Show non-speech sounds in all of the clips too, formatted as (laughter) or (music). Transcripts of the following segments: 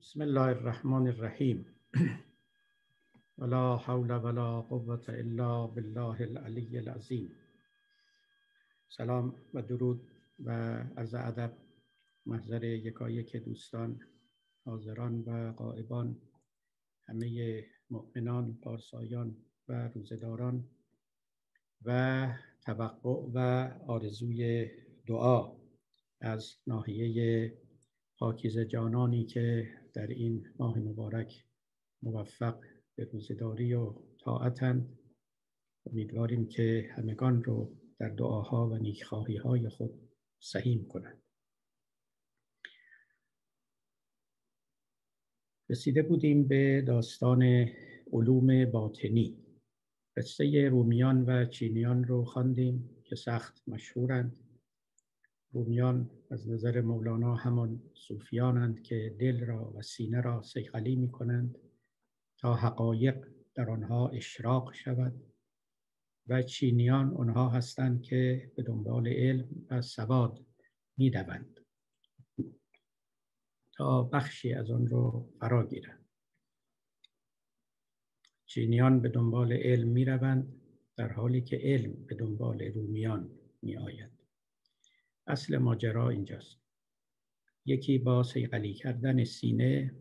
بسم الله الرحمن الرحیم ولا حول ولا قوة الا بالله العلی العظیم سلام و درود و عرض ادب محضر یکایک دوستان حاضران و قائبان همه مؤمنان پارسایان و روزداران و توقع و آرزوی دعا از ناحیه پاکیز جانانی که در این ماه مبارک موفق به روزداری و طاعتند. امیدواریم که همگان رو در دعاها و نیکخواهی های خود سهیم کنند. رسیده بودیم به داستان علوم باطنی. قصه رومیان و چینیان رو خواندیم که سخت مشهورند. رومیان از نظر مولانا همان صوفیانند که دل را و سینه را سیخلی می کنند تا حقایق در آنها اشراق شود و چینیان آنها هستند که به دنبال علم و سواد می دوند تا بخشی از آن رو فرا گیرند چینیان به دنبال علم می روند در حالی که علم به دنبال رومیان می آید اصل ماجرا اینجاست یکی با سیقلی کردن سینه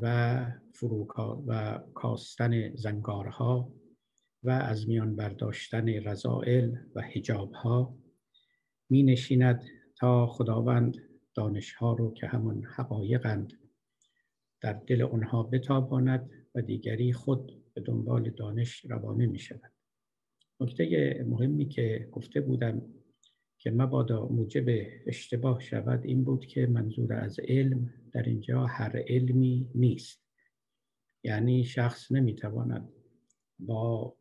و فروکا و کاستن زنگارها و از میان برداشتن رضائل و حجابها می نشیند تا خداوند دانشها رو که همون حقایقند در دل آنها بتاباند و دیگری خود به دنبال دانش روانه می شود. نکته مهمی که گفته بودم که مبادا موجب اشتباه شود این بود که منظور از علم در اینجا هر علمی نیست. یعنی شخص نمی‌تواند با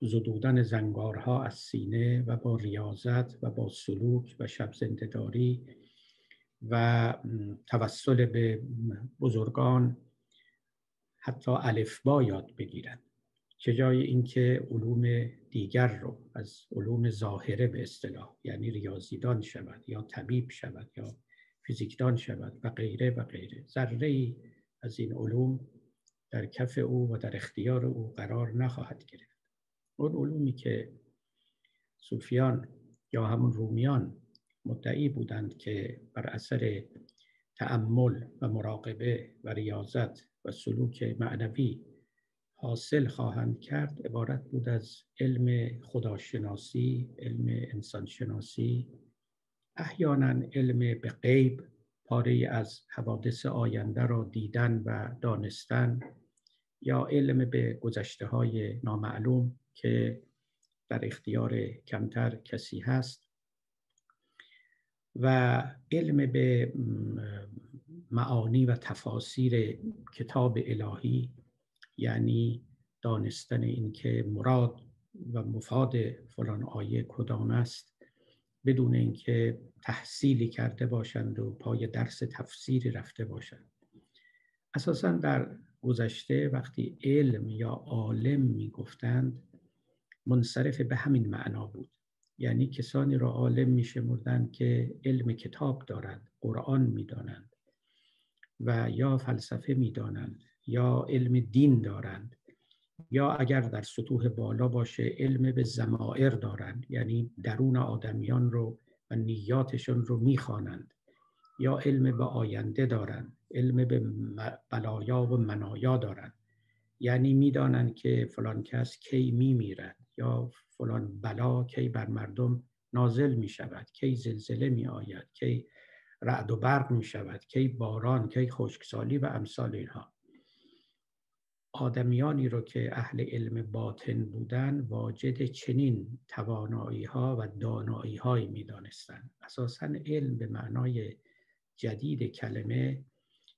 زدودن زنگارها از سینه و با ریاضت و با سلوک و شب زندهداری و توسل به بزرگان حتی الفبا یاد بگیرد. چه جای اینکه علوم دیگر رو از علوم ظاهره به اصطلاح یعنی ریاضیدان شود یا طبیب شود یا فیزیکدان شود و غیره و غیره. ذره ای از این علوم در کف او و در اختیار او قرار نخواهد گرفت. اون علومی که صوفیان یا همون رومیان مدعی بودند که بر اثر تأمل و مراقبه و ریاضت و سلوک معنوی حاصل خواهند کرد عبارت بود از علم خداشناسی علم انسانشناسی احیانا علم به غیب پاره از حوادث آینده را دیدن و دانستن یا علم به گذشته های نامعلوم که در اختیار کمتر کسی هست. و علم به معانی و تفاسیر کتاب الهی یعنی دانستن اینکه مراد و مفاد فلان آیه کدام است بدون اینکه تحصیلی کرده باشند و پای درس تفسیری رفته باشند. اساسا در گذشته وقتی علم یا عالم می‌گفتند منصرف به همین معنا بود. یعنی کسانی را عالم میشمردند که علم کتاب دارند قرآن می‌دانند و یا فلسفه می‌دانند. یا علم دین دارند یا اگر در سطوح بالا باشه علم به زمائر دارند یعنی درون آدمیان رو و نیاتشون رو می‌خوانند یا علم به آینده دارند علم به بلایا و منایا دارند. یعنی می‌دانند که فلان کس کی میمیرد یا فلان بلا کی بر مردم نازل می شود کی زلزله می آید کی رعد و برق می شود کی باران کی خشکسالی و امثال اینها. آدمیانی رو که اهل علم باطن بودن واجد چنین توانایی ها و دانایی هایی می دانستن. اساسا علم به معنای جدید کلمه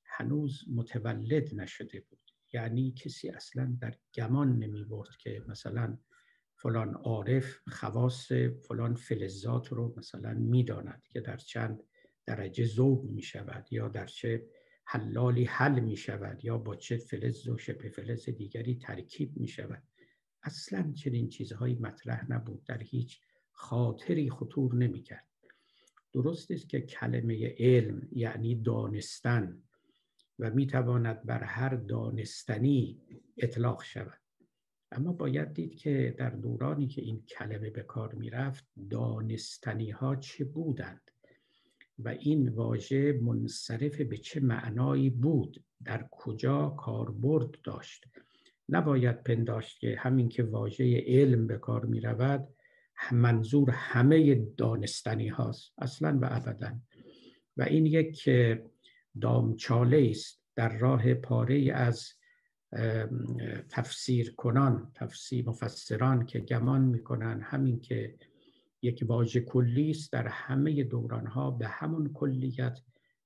هنوز متولد نشده بود یعنی کسی اصلا در گمان نمی برد که مثلا فلان عارف خواص فلان فلزات رو مثلا می‌داند که در چند درجه ذوب می شود یا در چه حلالی حل می شود یا با چه فلز و شبه فلز دیگری ترکیب می شود اصلا چنین چیزهایی مطرح نبود. در هیچ خاطری خطور نمی کرد درست است که کلمه علم یعنی دانستن و می‌تواند بر هر دانستنی اطلاق شود. اما باید دید که در دورانی که این کلمه به کار می‌رفت دانستنی ها چه بودند؟ و این واژه منصرف به چه معنایی بود؟ در کجا کاربرد داشت؟ نباید پنداشت که همین که واژه علم به کار می رود منظور همه دانستنی هاست اصلا و ابدا. و این یک دامچاله است در راه پاره از تفسیر کنان تفسیر مفسران که گمان می‌کنن همین که یک واژه کلی است در همه دوران ها به همون کلیت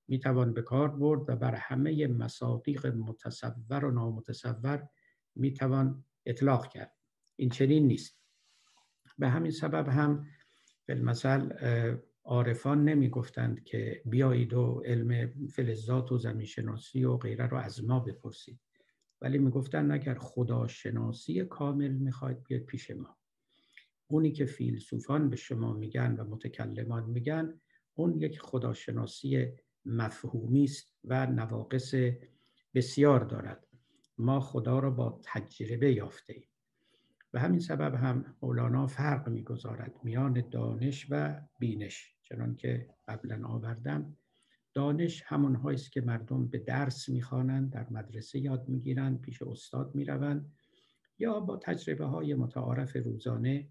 می‌توان به کار برد و بر همه مصادیق متصور و نامتصور می‌توان اطلاق کرد. این چنین نیست. به همین سبب هم مثل عارفان نمی گفتند که بیایید و علم فلزات و زمینشناسی و غیره رو از ما بپرسید. ولی می‌گفتن اگر خداشناسی کامل می‌خواید بیاید پیش ما. اونی که فیلسوفان به شما میگن و متکلمان میگن اون یک خداشناسی مفهومی است و نواقص بسیار دارد. ما خدا را با تجربه یافته ایم. و همین سبب هم مولانا فرق می‌گذارد میان دانش و بینش چنان که قبلا آوردم. دانش همون است که مردم به درس می‌خوانند در مدرسه یاد می‌گیرند پیش استاد می‌روند یا با تجربه های متعارف روزانه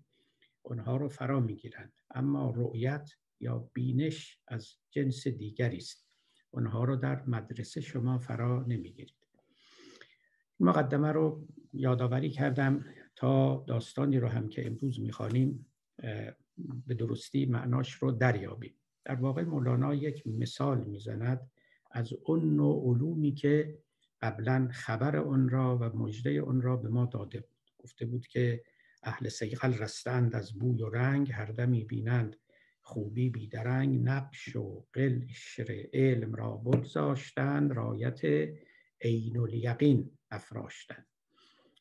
اونها رو فرا می‌گیرند. اما رؤیت یا بینش از جنس دیگری است. اونها رو در مدرسه شما فرا نمی‌گیرید. مقدمه رو یادآوری کردم تا داستانی رو هم که امروز می‌خوانیم به درستی معناش رو دریابیم. در واقع مولانا یک مثال می‌زند از اون نوع علومی که قبلا خبر اون را و مجده اون را به ما داده بود. گفته بود که اهل سیقل رستند از بوی و رنگ هر دمی بینند خوبی بیدرنگ نقش و قلشر علم را بگذاشتند رایت عین الیقین افراشتند.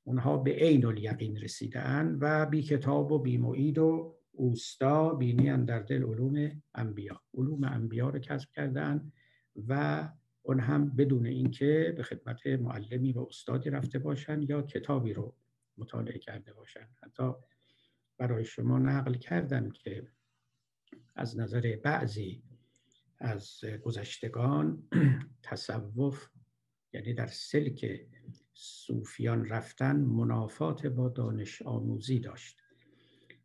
اونها به عین الیقین رسیدن و بی کتاب و بی معید و اوستا بینی در دل علوم انبیا. علوم انبیا رو کسب کردن و اون هم بدون اینکه به خدمت معلمی و استادی رفته باشن یا کتابی رو مطالعه کرده باشن. حتی برای شما نقل کردم که از نظر بعضی از گذشتگان (clears throat) تصوف یعنی در سلک صوفیان رفتن منافات با دانش آموزی داشت.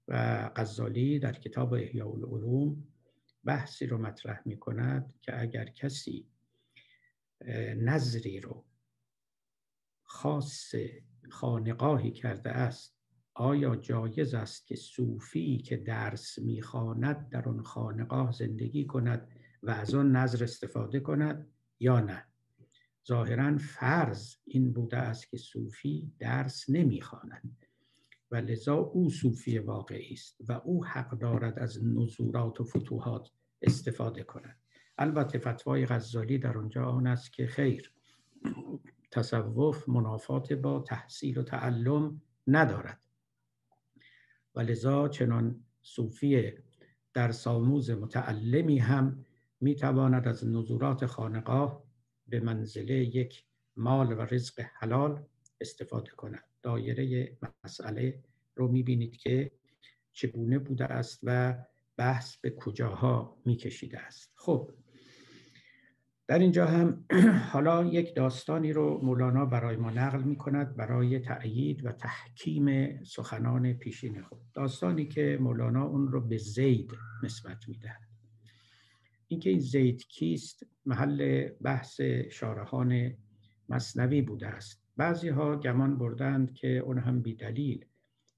و غزالی در کتاب احیاء العلوم بحثی رو مطرح می کند که اگر کسی نظری رو خاص خانقاهی کرده است. آیا جایز است که صوفی که درس می‌خواند در آن خانقاه زندگی کند و از آن نظر استفاده کند یا نه؟ ظاهرا فرض این بوده است که صوفی درس نمی‌خواند و لذا او صوفی واقعی است و او حق دارد از نزورات و فتوحات استفاده کند. البته فتوای غزالی در آنجا آن است که خیر. تصوف منافات با تحصیل و تعلم ندارد. و لذا چنان صوفی در ساموز متعلمی هم می‌تواند از نزورات خانقاه به منزله یک مال و رزق حلال استفاده کند. دایره مسئله رو می‌بینید که چگونه بوده است و بحث به کجاها میکشیده است. خب در اینجا هم (clears throat) حالا یک داستانی رو مولانا برای ما نقل می کند برای تأیید و تحکیم سخنان پیشین خود. داستانی که مولانا اون رو به زید نسبت می دهد اینکه این زید کیست؟ محل بحث شارحان مصنوی بوده است. بعضی ها گمان بردند که اون هم بی دلیل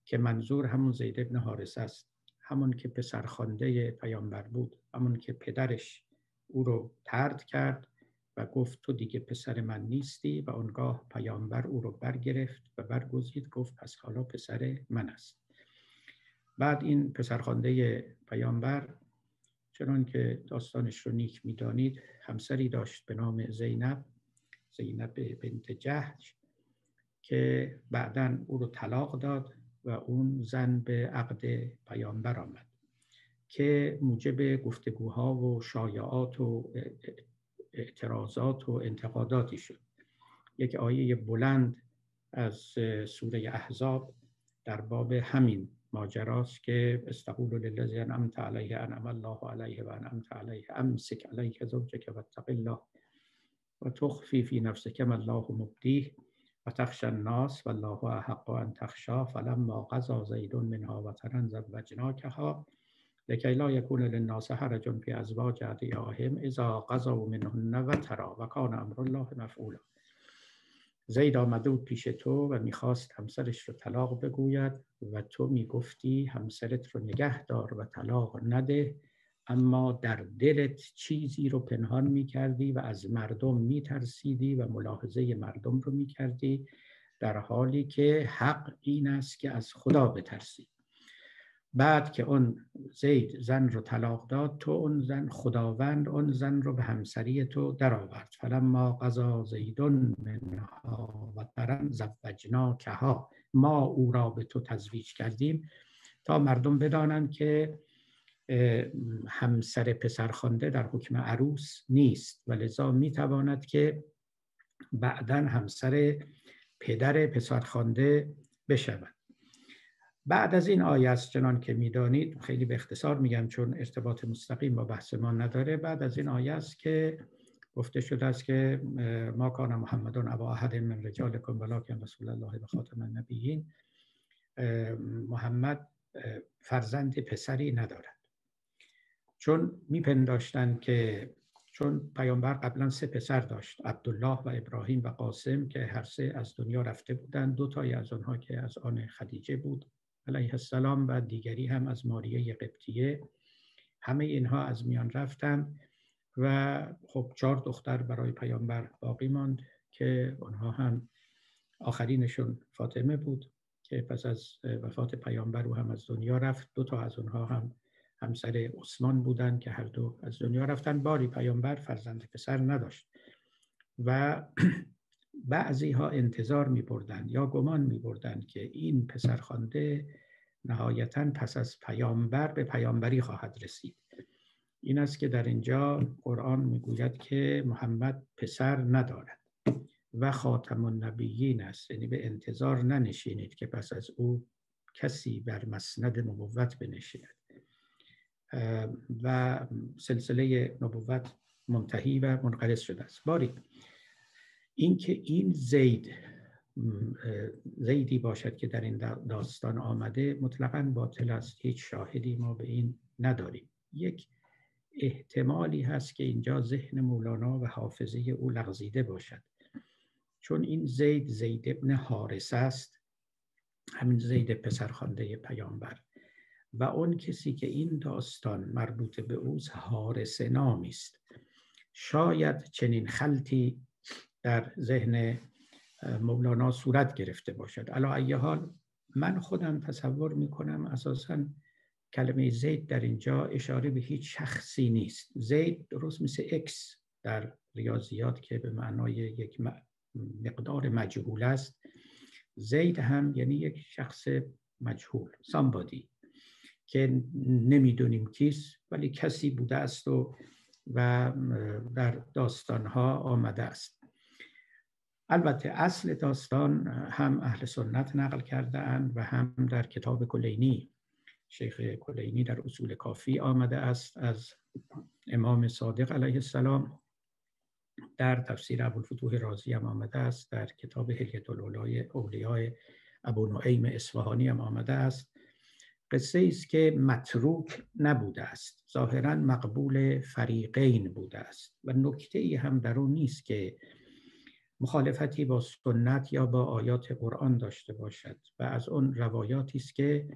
که منظور همون زید ابن حارس است. همون که پسرخوانده پیامبر بود همون که پدرش او رو ترد کرد و گفت تو دیگه پسر من نیستی و آنگاه پیامبر او رو برگرفت و برگزید گفت پس حالا پسر من است. بعد این پسرخوانده پیامبر چنان که داستانش رو نیک می‌دانید همسری داشت به نام زینب زینب بنت جهش که بعدا او رو طلاق داد و اون زن به عقد پیامبر آمد. که موجب گفتگوها و شایعات و اعتراضات و انتقاداتی شد. یک آیه بلند از سوره احزاب در باب همین ماجراست که استقول للذی انعمت علیه انعم الله علیه و انعمت علیه امسک علیه زوجک واتق الله و تخفی فی نفسک ما الله مبدیه و تخش الناس والله احق ان تخشا فلما قضا زید منها وطرا زوجناکها لکی لا یکون للناس حرج فی ازواج ادعیاهم اذا قضوا منهن وترا و کان امر الله مفعولا. زید آمده بود پیش تو و می‌خواست همسرش رو طلاق بگوید و تو می‌گفتی همسرت رو نگه دار و طلاق نده اما در دلت چیزی رو پنهان می‌کردی و از مردم میترسیدی و ملاحظه مردم رو می‌کردی در حالی که حق این است که از خدا بترسی. بعد که اون زید زن رو طلاق داد تو اون زن خداوند اون زن رو به همسری تو درآورد. فلما قضا زیدون منها و ترن زوجنا ها ما او را به تو تزویج کردیم تا مردم بدانند که همسر پسرخوانده در حکم عروس نیست. و لذا می‌تواند که بعدا همسر پدر پسرخوانده بشود. بعد از این آیه است چنان که می‌دانید خیلی به اختصار میگم چون ارتباط مستقیم با بحث ما نداره. بعد از این آیه است که گفته شده است که ما کان محمدون ابا احد من رجالکم ولکن رسول الله و خاتم النبیین. محمد فرزند پسری ندارد. چون میپنداشتند که چون پیامبر قبلا سه پسر داشت عبدالله و ابراهیم و قاسم که هر سه از دنیا رفته بودند. دو تایی از آنها که از آن خدیجه بود. علیه السلام و دیگری هم از ماریه قبطیه. همه اینها از میان رفتن و خب چهار دختر برای پیامبر باقی ماند که آنها هم آخرینشون فاطمه بود که پس از وفات پیامبر او هم از دنیا رفت. دو تا از اونها هم همسر عثمان بودند که هر دو از دنیا رفتن. باری پیامبر فرزند پسر نداشت و (clears throat) بعضی ها انتظار می بردن یا گمان می بردن که این پسرخوانده نهایتا پس از پیامبر به پیامبری خواهد رسید. این است که در اینجا قرآن می‌گوید که محمد پسر ندارد و خاتم النبیین است. یعنی به انتظار ننشینید که پس از او کسی بر مسند نبوت بنشیند. و سلسله نبوت منتهی و منقرض شده است. باری اینکه این زید زیدی باشد که در این داستان آمده مطلقا باطل است. هیچ شاهدی ما به این نداریم. یک احتمالی هست که اینجا ذهن مولانا و حافظه او لغزیده باشد. چون این زید زید ابن حارس است. همین زید پسرخوانده پیامبر. و اون کسی که این داستان مربوط به اوز حارس نامی است. شاید چنین خلطی در ذهن مولانا صورت گرفته باشد. علا ای حال من خودم تصور می کنم اساسا کلمه زید در اینجا اشاره به هیچ شخصی نیست. زید درست مثل اکس در ریاضیات که به معنای یک مقدار مجهول است. زید هم یعنی یک شخص مجهول somebody که نمی‌دونیم کیست ولی کسی بوده است و و در داستانها آمده است. البته اصل داستان هم اهل سنت نقل کرده اند و هم در کتاب کلینی. شیخ کلینی در اصول کافی آمده است از امام صادق علیه السلام. در تفسیر ابوالفتوح رازی هم آمده است در کتاب هلیت اولیای ابو نعیم اصفهانی هم آمده است. قصه است که متروک نبوده است ظاهرا مقبول فریقین بوده است و نکته ای هم در اون نیست که مخالفتی با سنت یا با آیات قرآن داشته باشد و از اون روایاتی است که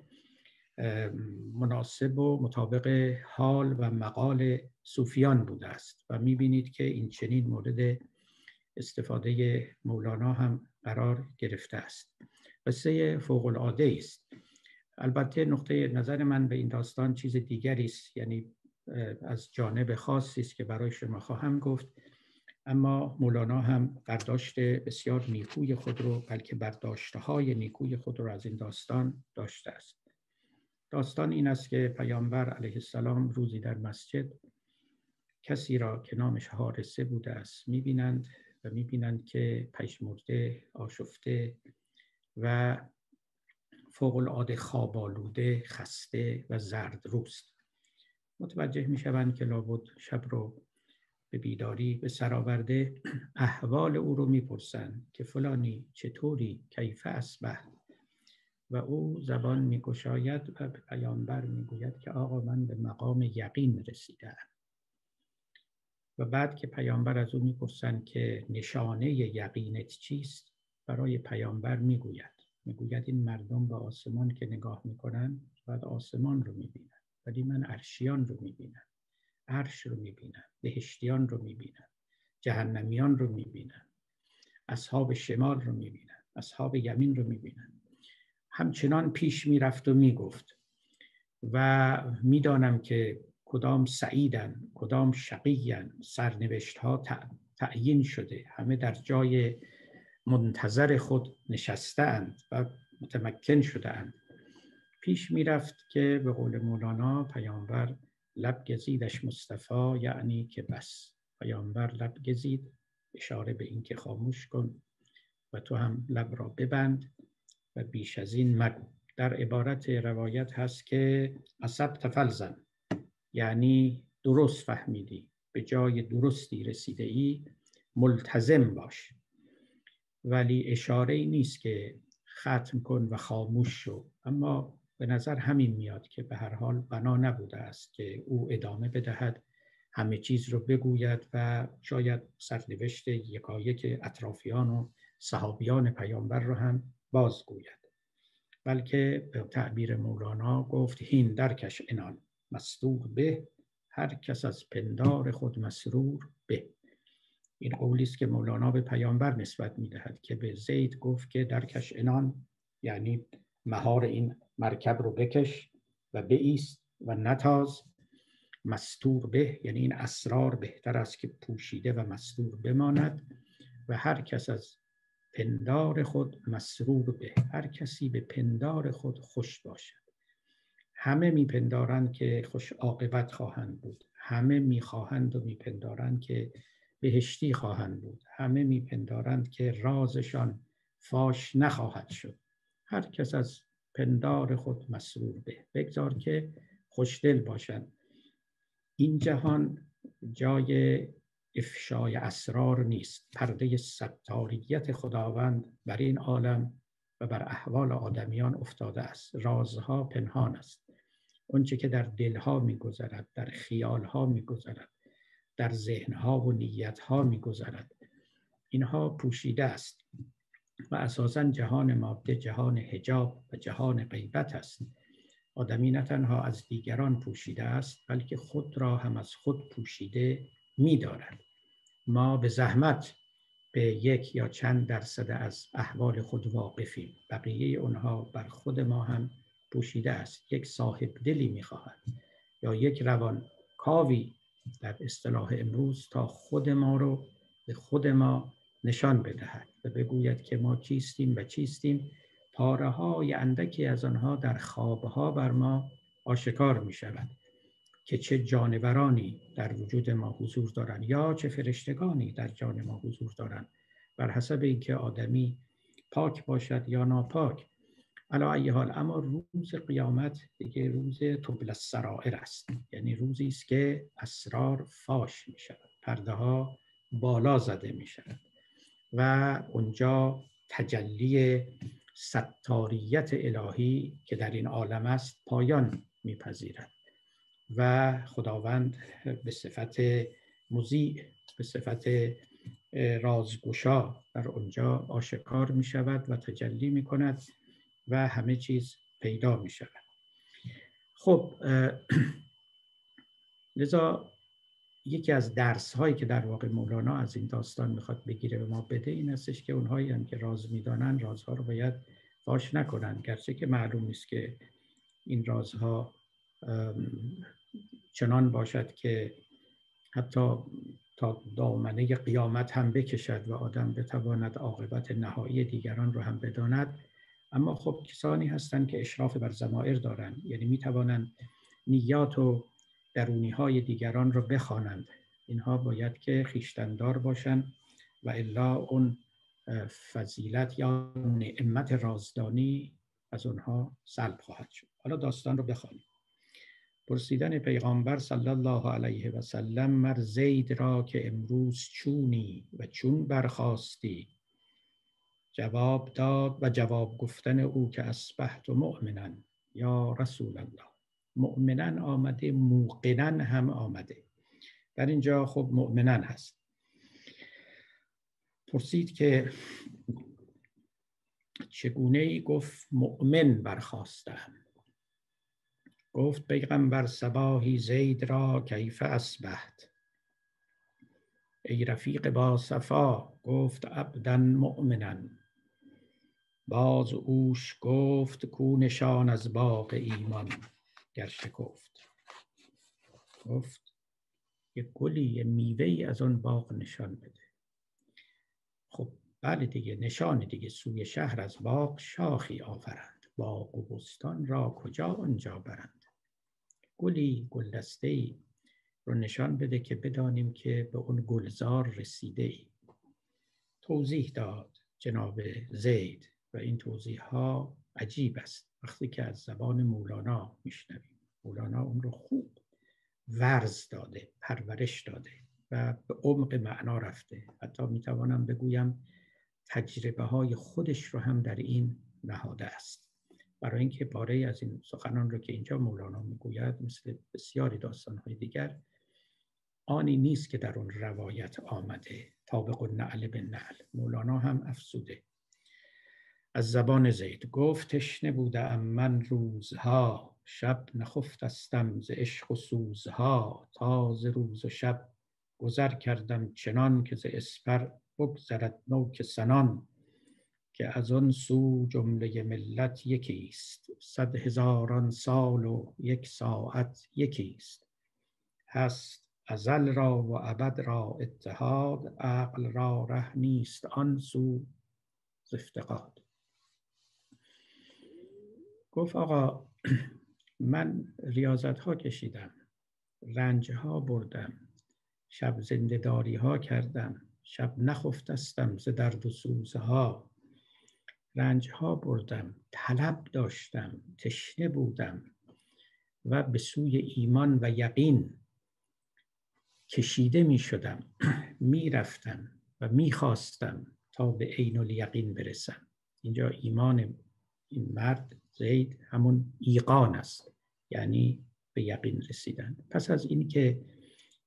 مناسب و مطابق حال و مقال صوفیان بوده است و می‌بینید که این چنین مورد استفاده مولانا هم قرار گرفته است. قصه فوق العاده است. البته نقطه نظر من به این داستان چیز دیگری است یعنی از جانب خاصی است که برای شما خواهم گفت. اما مولانا هم برداشت بسیار نیکوی خود رو بلکه برداشته های نیکوی خود رو از این داستان داشته است. داستان این است که پیامبر علیه السلام روزی در مسجد کسی را که نامش حارسه بوده است می‌بینند و می‌بینند که پشمرده آشفته و فوق العاده خوابالوده خسته و زرد روست متوجه می‌شوند که لابد شب رو به بیداری به سر احوال او رو می‌پرسند که فلانی چطوری کیف اسبه و او زبان میگشاید و به پیامبر می‌گوید که آقا من به مقام یقین رسیدم و بعد که پیامبر از او می‌پرسند که نشانه یقینت چیست برای پیامبر می‌گوید. می‌گوید این مردم به آسمان که نگاه می‌کنن بعد آسمان رو می‌بینن ولی من عرشیان رو می‌بینم. عرش رو می‌بینم بهشتیان رو می‌بینم جهنمیان رو می‌بینم اصحاب شمال رو می‌بینم اصحاب یمین رو می‌بینم همچنان پیش می‌رفت و می‌گفت و می‌دانم که کدام سعیدن کدام شقیین سرنوشت ها تعیین شده همه در جای منتظر خود نشستند و متمکن شده پیش می‌رفت که به قول مولانا پیامبر لب گزیدش مصطفی یعنی که بس. پیامبر لب گزید اشاره به اینکه خاموش کن و تو هم لب را ببند و بیش از این مگو. در عبارت روایت هست که عصب تفلزن یعنی درست فهمیدی به جای درستی رسیده ای ملتزم باش. ولی اشاره ای نیست که ختم کن و خاموش شو. اما به نظر همین میاد که به هر حال بنا نبوده است که او ادامه بدهد همه چیز رو بگوید و شاید سرنوشت یکایک اطرافیان و صحابیان پیامبر رو هم بازگوید. بلکه به تعبیر مولانا گفت هین درکش انان مستور به هر کس از پندار خود مسرور به. این قولی است که مولانا به پیامبر نسبت می‌دهد که به زید گفت که درکش انان یعنی مهار این مرکب رو بکش و بیست و نتاز. مستور به یعنی این اسرار بهتر است که پوشیده و مستور بماند و هر کس از پندار خود مسرور به هر کسی به پندار خود خوش باشد. همه میپندارند که خوش عاقبت خواهند بود. همه می‌خواهند و میپندارند که بهشتی خواهند بود. همه میپندارند که رازشان فاش نخواهد شد. هر کس از پندار خود مسرور به. بگذار که خوشدل باشند این جهان جای افشای اسرار نیست. پرده ستاریت خداوند بر این عالم و بر احوال آدمیان افتاده است. رازها پنهان است. اونچه که در دلها میگذرد در خیالها میگذرد در ذهنها و نیتها میگذرد. اینها پوشیده است. و اساسا جهان ماده جهان حجاب و جهان غیبت است. آدمی نه تنها از دیگران پوشیده است بلکه خود را هم از خود پوشیده میدارد. ما به زحمت به یک یا چند درصد از احوال خود واقفیم. بقیه اونها بر خود ما هم پوشیده است. یک صاحب دلی می‌خواهد یا یک روان کاوی در اصطلاح امروز تا خود ما رو به خود ما نشان بدهد و بگوید که ما کیستیم و چیستیم. پاره های اندکی از آنها در خوابها بر ما آشکار می شود که چه جانورانی در وجود ما حضور دارند یا چه فرشتگانی در جان ما حضور دارند. بر حسب اینکه آدمی پاک باشد یا ناپاک. علا ای حال اما روز قیامت دیگه روز طبل سرائر است. یعنی روزی است که اسرار فاش می شود پرده ها بالا زده می شود و اونجا تجلی ستاریت الهی که در این عالم است پایان میپذیرد و خداوند به صفت مزیع به صفت رازگشا در اونجا آشکار می شود و تجلی می کند و همه چیز پیدا می شود خب (clears throat) لذا یکی از درس هایی که در واقع مولانا از این داستان می‌خواد بگیره به ما بده این استش که اونهایی هم که راز می‌دانن رازها رو باید فاش نکنن. گرچه که معلوم نیست که این رازها چنان باشد که حتی تا دامنه قیامت هم بکشد و آدم بتواند عاقبت نهایی دیگران رو هم بداند. اما خب کسانی هستند که اشراف بر زمائر دارند. یعنی می توانند نیات و درونی های دیگران را بخوانند. اینها باید که خیشتندار باشن و الا اون فضیلت یا نعمت رازدانی از اونها سلب خواهد شد. حالا داستان رو بخوانیم. پرسیدن پیغامبر صلی الله علیه و سلم مر زید را که امروز چونی و چون برخواستی جواب داد و جواب گفتن او که اسبحت و مؤمنن یا رسول الله. مؤمنن آمده موقنن هم آمده. در اینجا خب مؤمنن هست. پرسید که چگونه ای گفت مؤمن برخواستم؟ گفت پیغمبر سباهی زید را کیف اسبحت ای رفیق با صفا گفت عبدا مؤمنا. باز اوش گفت کو نشان از باغ ایمان. گر شکفت. گفت یک گلی یه میوه از اون باغ نشان بده. خب بله دیگه نشان دیگه سوی شهر از باغ شاخی آورند. باغ و بستان را کجا آنجا برند؟ گلی گلدسته ای رو نشان بده که بدانیم که به اون گلزار رسیده ای توضیح داد جناب زید و این توضیح ها عجیب است. وقتی که از زبان مولانا میشنویم مولانا اون رو خوب ورز داده پرورش داده و به عمق معنا رفته. حتی می‌توانم بگویم تجربه های خودش رو هم در این نهاده است. برای اینکه پاره از این سخنان رو که اینجا مولانا می‌گوید مثل بسیاری های دیگر آنی نیست که در اون روایت آمده طابق نعل به نعل مولانا هم افسوده. از زبان زید گفت تشنه بودم من روزها شب نخفتستم ز عشق و سوزها تاز روز و شب گذر کردم چنان که ز اسپر بگذرد نوک سنان که از آن سو جمله ملت یکی است صد هزاران سال و یک ساعت یکی است هست ازل را و ابد را اتحاد عقل را ره نیست آن سو افتقاد. گفت آقا من ریاضت ها کشیدم رنج ها بردم شب زندهداری ها کردم شب نخفتستم ز درد و سوزه ها رنج ها بردم طلب داشتم تشنه بودم و به سوی ایمان و یقین کشیده می شدم می رفتم و می خواستم تا به عین الیقین برسم. اینجا ایمان این مرد زید همون ایقان است یعنی به یقین رسیدن. پس از اینکه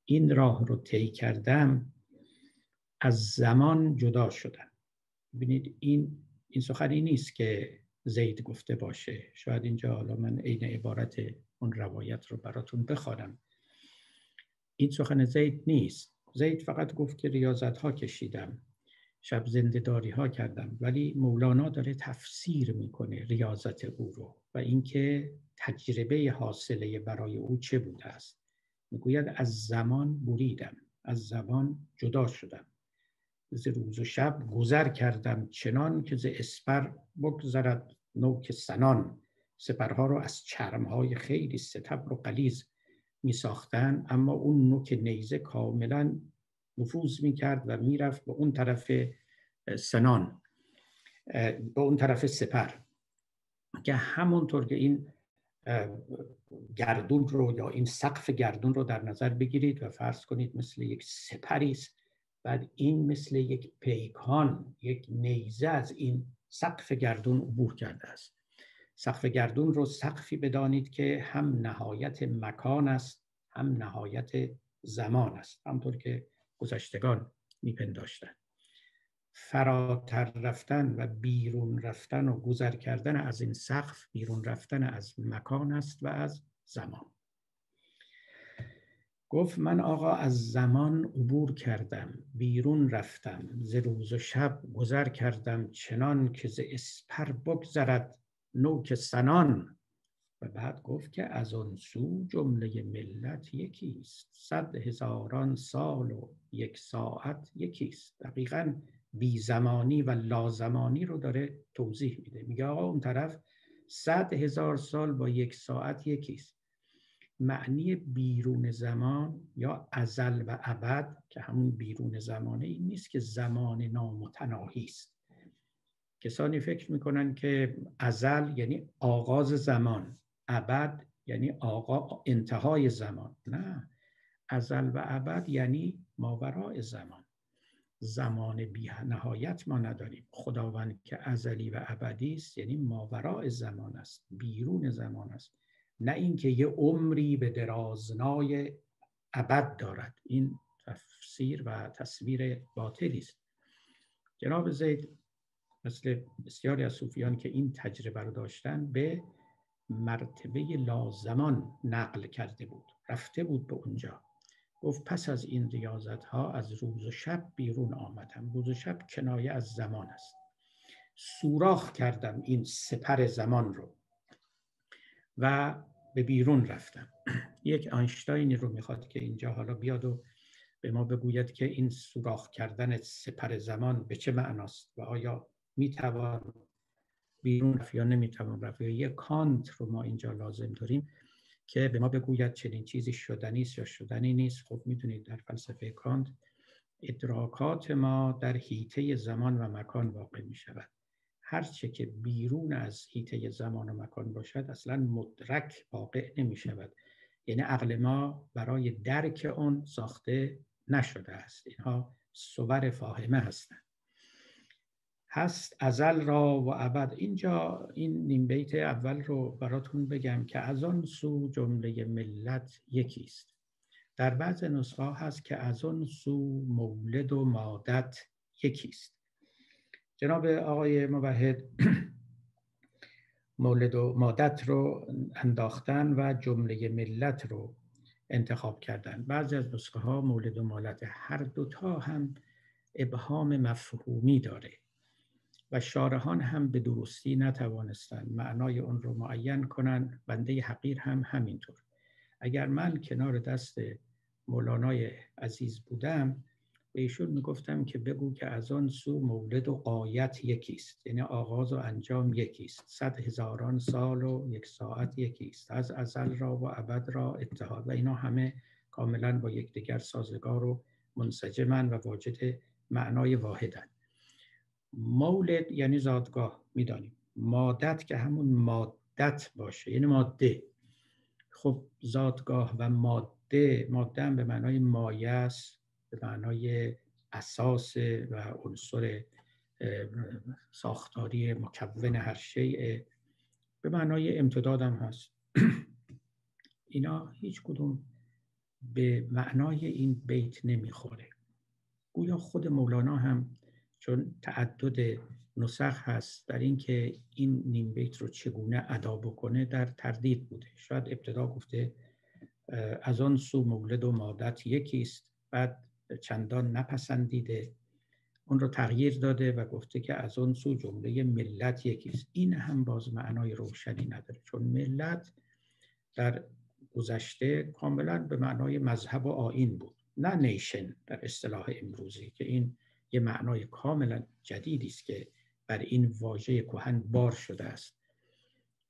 این راه رو طی کردم از زمان جدا شدم ببینید این این سخنی نیست که زید گفته باشه. شاید اینجا حالا من عین عبارت اون روایت رو براتون بخوانم. این سخن زید نیست. زید فقط گفت که ریاضت ها کشیدم. شب زندهداری ها کردم ولی مولانا داره تفسیر می‌کنه ریاضت او رو و اینکه تجربه حاصله برای او چه بوده است. می‌گوید از زمان بریدم از زمان جدا شدم. ز روز و شب گذر کردم چنان که ز اسپر بگذرد نوک سنان. سپرها رو از چرمهای خیلی ستبر و قلیز می ساختن اما اون نوک نیزه کاملا نفوذ می کرد و می‌رفت به اون طرف سنان به اون طرف سپر که همونطور که این گردون رو یا این سقف گردون رو در نظر بگیرید و فرض کنید مثل یک سپری است بعد این مثل یک پیکان یک نیزه از این سقف گردون عبور کرده است. سقف گردون رو سقفی بدانید که هم نهایت مکان است هم نهایت زمان است. همطور که گذشتگان میپنداشتند. فراتر رفتن و بیرون رفتن و گذر کردن از این سقف بیرون رفتن از مکان است و از زمان. گفت من آقا از زمان عبور کردم بیرون رفتم ز روز و شب گذر کردم چنان که ز اسپر بگذرد نوک سنان. بعد گفت که از آن سو جمله ملت یکیست. صد هزاران سال و یک ساعت یکیست. دقیقا بی زمانی و لازمانی رو داره توضیح میده. میگه آقا اون طرف صد هزار سال با یک ساعت یکیست. معنی بیرون زمان یا ازل و ابد که همون بیرون زمانه این نیست که زمان نامتناهی است. کسانی فکر می‌کنن که ازل یعنی آغاز زمان. ابد یعنی آقا انتهای زمان. نه. ازل و ابد یعنی ماورای زمان. زمان بی نهایت ما نداریم. خداوند که ازلی و ابدی است یعنی ماورای زمان است بیرون زمان است. نه اینکه یه عمری به درازنای ابد دارد. این تفسیر و تصویر باطلی است. جناب زید مثل بسیاری از صوفیان که این تجربه رو داشتن به مرتبه لازمان نقل کرده بود. رفته بود به اونجا. گفت پس از این ریاضت ها از روز و شب بیرون آمدم. روز و شب کنایه از زمان است. سوراخ کردم این سپر زمان رو و به بیرون رفتم. (clears throat) یک آینشتاینی رو می‌خواد که اینجا حالا بیاد و به ما بگوید که این سوراخ کردن سپر زمان به چه معناست و آیا می‌توان بیرون رفت یا نمی‌توان رفت. یا یک کانت رو ما اینجا لازم داریم که به ما بگوید چنین چیزی شدنی است یا شدنی نیست. خب می‌دونید در فلسفه کانت ادراکات ما در حیطه زمان و مکان واقع می شود هرچه که بیرون از حیطه زمان و مکان باشد اصلا مدرک واقع نمی شود یعنی عقل ما برای درک اون ساخته نشده است. اینها صور فاهمه هستند. هست ازل را و ابد. اینجا این نیم بیت اول رو براتون بگم که از آن سو جمله ملت یکی است در بعض نسخه هست که از آن سو مولد و مادت یکی است جناب آقای موحد (clears throat) مولد و مادت رو انداختن و جمله ملت رو انتخاب کردن. بعضی از نسخه ها مولد و مالت هر دوتا هم ابهام مفهومی داره. و شارحان هم به درستی نتوانستند معنای اون رو معین کنن بنده حقیر هم همینطور. اگر من کنار دست مولانای عزیز بودم به ایشون می‌گفتم که بگو که از آن سو مولد و قایت یکیست یعنی آغاز و انجام یکیست صد هزاران سال و یک ساعت یکیست از ازل را و ابد را اتحاد. و اینا همه کاملا با یکدیگر سازگار و منسجمن و واجد معنای واحدن مولد یعنی زادگاه می‌دانیم. مادت که همون مادت باشه یعنی ماده. خب زادگاه و ماده ماده هم به معنای مایه به معنای اساس و عنصر ساختاری مکون هر شیء به معنای امتداد هم هست. (clears throat) اینا هیچ کدوم به معنای این بیت نمی‌خوره. گویا خود مولانا هم چون تعدد نسخ هست در اینکه این نیم بیت رو چگونه ادا بکنه در تردید بوده. شاید ابتدا گفته از آن سو مولد و مادت یکی است بعد چندان نپسندیده. اون رو تغییر داده و گفته که از آن سو جمله ملت یکی است. این هم باز معنای روشنی نداره چون ملت در گذشته کاملا به معنای مذهب و آین بود نه نیشن در اصطلاح امروزی که این یه معنای کاملا جدیدی است که بر این واژه کهن بار شده است.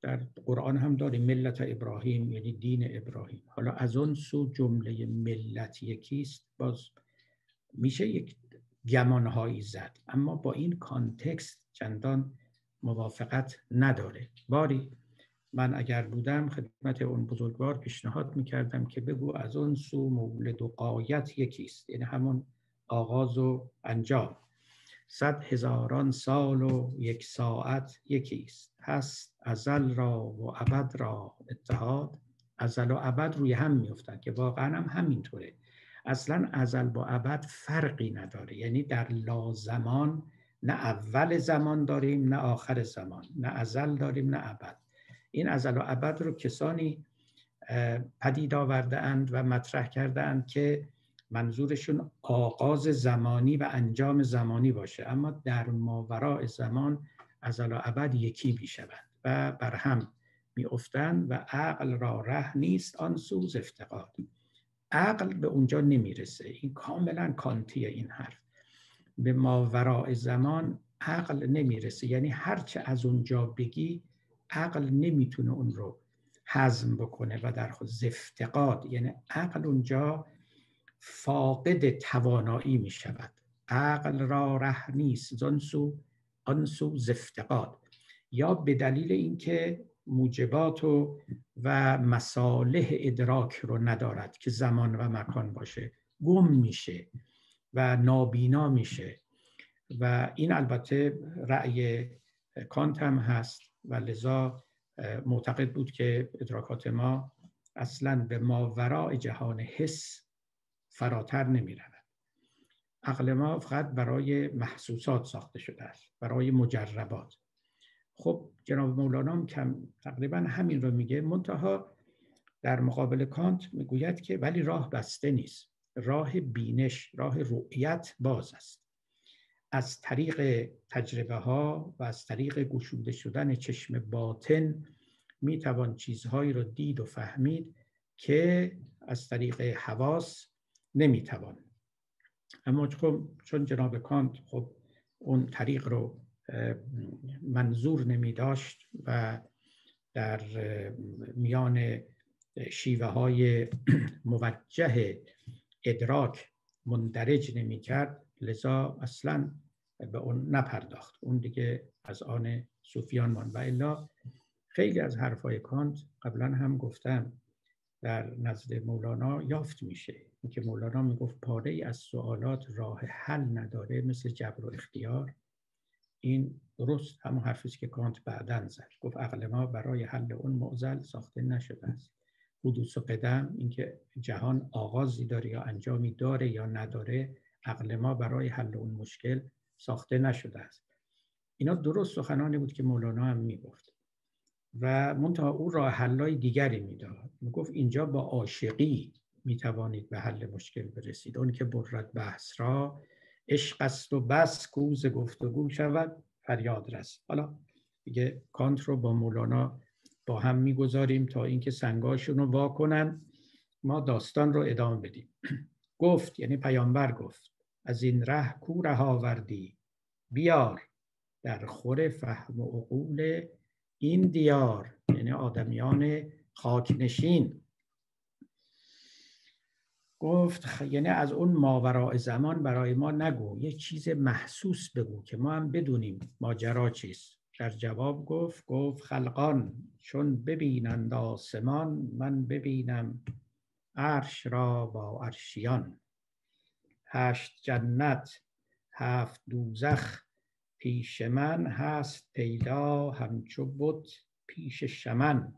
در قرآن هم داریم ملت ابراهیم یعنی دین ابراهیم. حالا از اون سو جمله ملت یکیست باز میشه یک گمانهایی زد. اما با این کانتکست چندان موافقت نداره. باری من اگر بودم خدمت اون بزرگوار پیشنهاد می‌کردم که بگو از اون سو مولد و قایت یکیست یعنی همون آغاز و انجام. صد هزاران سال و یک ساعت یکیست. هست ازل را و ابد را اتحاد. ازل و ابد روی هم میفتن که واقعا هم همینطوره. اصلا ازل با ابد فرقی نداره. یعنی در لازمان نه اول زمان داریم نه آخر زمان. نه ازل داریم نه ابد. این ازل و ابد رو کسانی پدید آورده اند و مطرح کرده اند که منظورشون آغاز زمانی و انجام زمانی باشه. اما در ماورای زمان از ابد یکی می‌شوند و بر هم میافتند و عقل را ره نیست آن سوز افتقاد. عقل به اونجا نمی‌رسه. این کاملا کانتیه این حرف. به ماورای زمان عقل نمی‌رسه. یعنی هرچه از اونجا بگی عقل نمی‌تونه اون رو حزم بکنه و در خود زفتقاد. یعنی عقل اونجا فاقد توانایی می شود عقل را ره نیست. زنسو آنسو زفتقاد یا به دلیل اینکه موجبات و, و مصالح ادراک رو ندارد که زمان و مکان باشه. گم میشه و نابینا میشه. و این البته رأی کانت هم هست و لذا معتقد بود که ادراکات ما اصلا به ماورای جهان حس فراتر نمی رود. عقل ما فقط برای محسوسات ساخته شده است برای مجربات. خب جناب مولانا هم کم تقریبا همین رو میگه. منتها در مقابل کانت می‌گوید که ولی راه بسته نیست. راه بینش راه رؤیت باز است. از طریق تجربه ها و از طریق گشوده شدن چشم باطن می‌توان چیزهایی رو دید و فهمید که از طریق حواس نمی‌توان. اما چون جناب کانت خب اون طریق رو منظور نمی داشت و در میان شیوه های (clears throat) موجه ادراک مندرج نمی کرد لذا اصلا به اون نپرداخت. اون دیگه از آن صوفیان مان و الا خیلی از حرفای کانت قبلا هم گفتم در نزد مولانا یافت میشه. اینکه مولانا می‌گفت پاره ای از سوالات راه حل نداره مثل جبر و اختیار این درست همون حرفی که کانت بعدا زد. گفت عقل ما برای حل اون معضل ساخته نشده است. حدوث و قدم اینکه جهان آغازی داره یا انجامی داره یا نداره عقل ما برای حل اون مشکل ساخته نشده است. اینا درست سخنانی بود که مولانا هم می‌گفت. و منتها او راه حلای دیگری می‌داد. می‌گفت اینجا با عاشقی می‌توانید به حل مشکل برسید. اون که برد بحث را عشق است و بس کوز گفتگو شود فریاد رست حالا دیگه کانت رو با مولانا با هم می‌گذاریم تا اینکه سنگاشون رو واکنن ما داستان رو ادامه بدیم. (clears throat) گفت یعنی پیامبر گفت از این ره کو آوردی؟ بیار در خور فهم و عقول این دیار یعنی آدمیان خاکنشین گفت یعنی از اون ماوراء زمان برای ما نگو یه چیز محسوس بگو که ما هم بدونیم ماجرا چیست. در جواب گفت گفت خلقان چون ببینند آسمان من ببینم عرش را با عرشیان. هشت جنت هفت دوزخ پیش من هست پیدا همچو بت پیش شمن.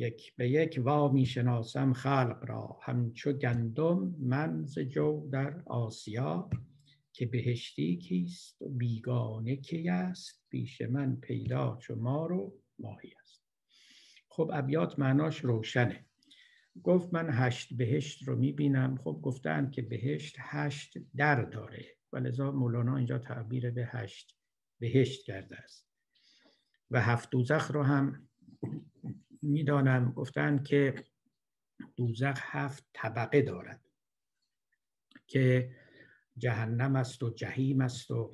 یک به یک وا می شناسم خلق را. همچو گندم من ز جو در آسیا که بهشتی کیست و بیگانه کی است؟ پیش من پیدا چو مار و ماهی است. خب ابیات معناش روشنه. گفت من هشت بهشت رو می‌بینم. خب گفتن که بهشت هشت در داره. و لذا مولانا اینجا تعبیر به هشت بهشت کرده است. و هفت دوزخ رو هم می‌دانم گفتن که دوزخ هفت طبقه دارد که جهنم است و جهیم است و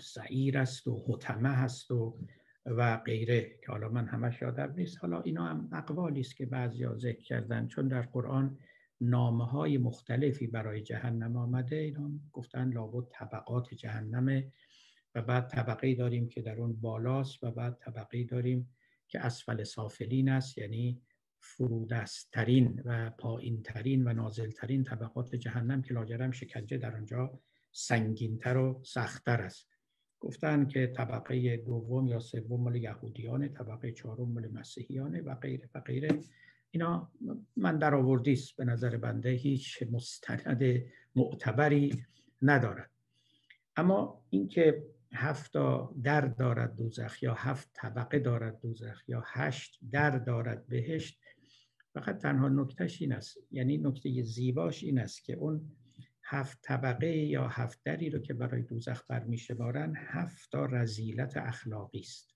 سعیر است و حتمه است و و غیره که حالا من همش یادم نیست. حالا اینا هم اقوالی است که بعضیا ذکر کردن. چون در قرآن نامه های مختلفی برای جهنم آمده. اینا گفتن لابد طبقات جهنمه و بعد طبقه داریم که در اون بالاست و بعد طبقه داریم که اسفل سافلین است یعنی فرودسترین و پایین ترین و نازل ترین طبقات جهنم که لاجرم شکنجه در آنجا سنگینتر و سختتر است. گفتن که طبقه دوم یا سوم مال یهودیانه طبقه چهارم مال مسیحیانه و غیره و غیره. اینا من در آوردی به نظر بنده هیچ مستند معتبری ندارد. اما اینکه هفت در دارد دوزخ یا هفت طبقه دارد دوزخ یا هشت در دارد بهشت فقط تنها نکتهش این است. یعنی نکته زیباش این است که اون هفت طبقه یا هفت دری رو که برای دوزخ برمیشمارن هفت تا رزیلت اخلاقی است.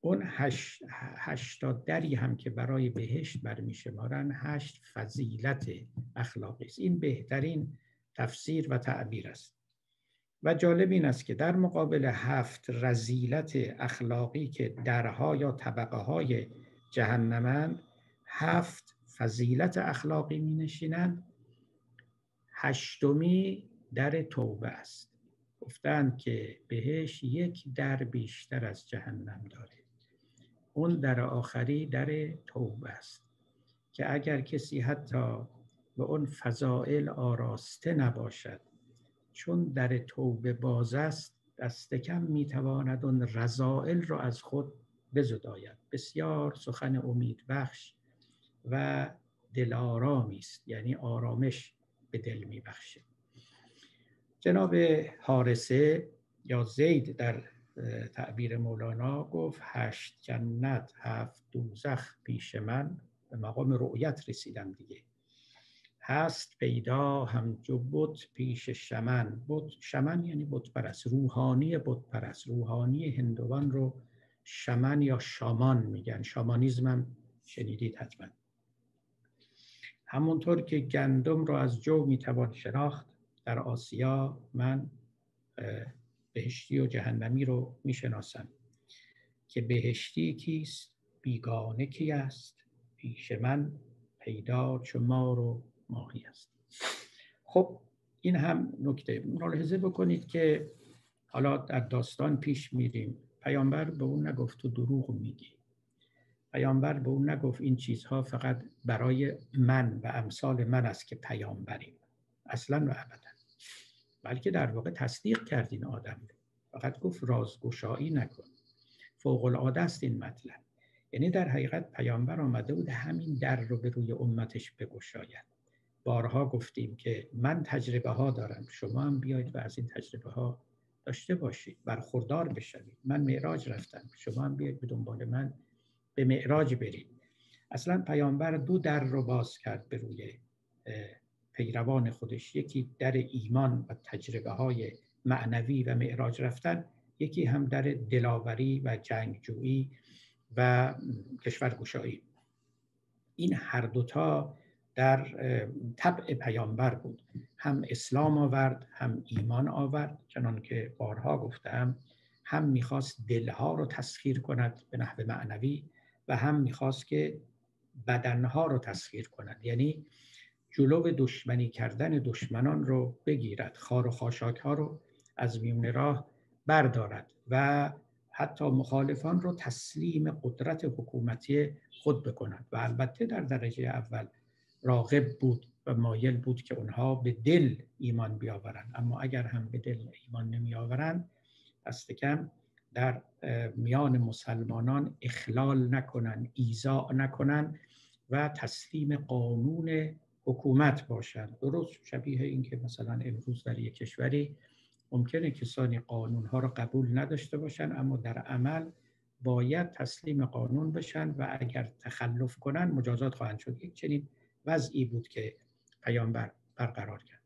اون هشت, هشتا دری هم که برای بهشت برمیشمارن هشت فضیلت اخلاقی است. این بهترین تفسیر و تعبیر است. و جالب این است که در مقابل هفت رزیلت اخلاقی که درها یا طبقه های جهنمند هفت فضیلت اخلاقی می نشینند هشتمی در توبه است. گفتند که بهش یک در بیشتر از جهنم داره اون در آخری در توبه است. که اگر کسی حتی به اون فضائل آراسته نباشد چون در توبه باز است دست کم می‌تواند اون رضائل را از خود بزداید. بسیار سخن امید بخش و دلارامی است یعنی آرامش به دل میبخشه. جناب حارسه یا زید در تعبیر مولانا گفت هشت جنت هفت دوزخ پیش من. به مقام رؤیت رسیدم دیگه. هست پیدا همجو بت پیش شمن. بت شمن یعنی بت پرست. روحانی بت پرست. روحانی هندوان رو شمن یا شامان میگن. شامانیزم هم شنیدید حتما. همونطور که گندم رو از جو می‌توان شناخت در آسیا من بهشتی و جهنمی رو می‌شناسم. که بهشتی کیست بیگانه کی است؟ پیش من پیدا چو رو ماهی است. خب این هم نکته. ملاحظه بکنید که حالا در داستان پیش میریم. پیامبر به اون نگفت تو دروغ میگی. پیامبر به اون نگفت این چیزها فقط برای من و امثال من است که پیامبریم. اصلا و ابدا. بلکه در واقع تصدیق کرد این آدم فقط گفت رازگشایی نکن. فوق العاده است این مطلب. یعنی در حقیقت پیامبر آمده بود همین در رو به روی امتش بگشاید. بارها گفتیم که من تجربه ها دارم شما هم بیایید و از این تجربه ها داشته باشید برخوردار بشوید. من معراج رفتم شما هم بیایید به دنبال من به معراج برید. اصلا پیامبر دو در رو باز کرد به روی پیروان خودش. یکی در ایمان و تجربه های معنوی و معراج رفتن یکی هم در دلاوری و جنگجویی و کشورگشایی. این هر دوتا در طبع پیامبر بود. هم اسلام آورد هم ایمان آورد. چنان که بارها گفتم هم می‌خواست دلها رو تسخیر کند به نحو معنوی و هم می‌خواست که بدنها رو تسخیر کند. یعنی جلو دشمنی کردن دشمنان رو بگیرد خار و خاشاک ها رو از میون راه بردارد و حتی مخالفان رو تسلیم قدرت حکومتی خود بکند. و البته در درجه اول راغب بود و مایل بود که اونها به دل ایمان بیاورند. اما اگر هم به دل ایمان نمی آورند دست کم در میان مسلمانان اخلال نکنن ایزا نکنن و تسلیم قانون حکومت باشند. درست شبیه این که مثلا امروز در یک کشوری ممکنه کسانی قانون ها را قبول نداشته باشند اما در عمل باید تسلیم قانون بشن و اگر تخلف کنن مجازات خواهند شد. یک چنین وضعی بود که پیامبر برقرار کرد.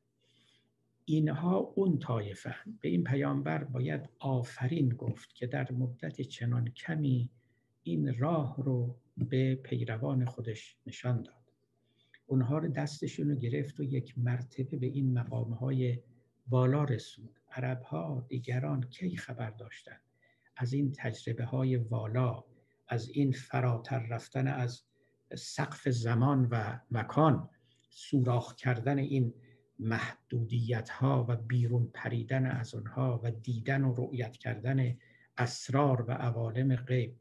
اینها اون طایفه به این پیامبر باید آفرین گفت که در مدت چنان کمی این راه رو به پیروان خودش نشان داد. اونها رو دستشون رو گرفت و یک مرتبه به این مقامهای بالا رسوند. عرب ها دیگران کی خبر داشتند؟ از این تجربه های والا از این فراتر رفتن از سقف زمان و مکان سوراخ کردن این محدودیت ها و بیرون پریدن از آنها و دیدن و رؤیت کردن اسرار و عوالم غیب.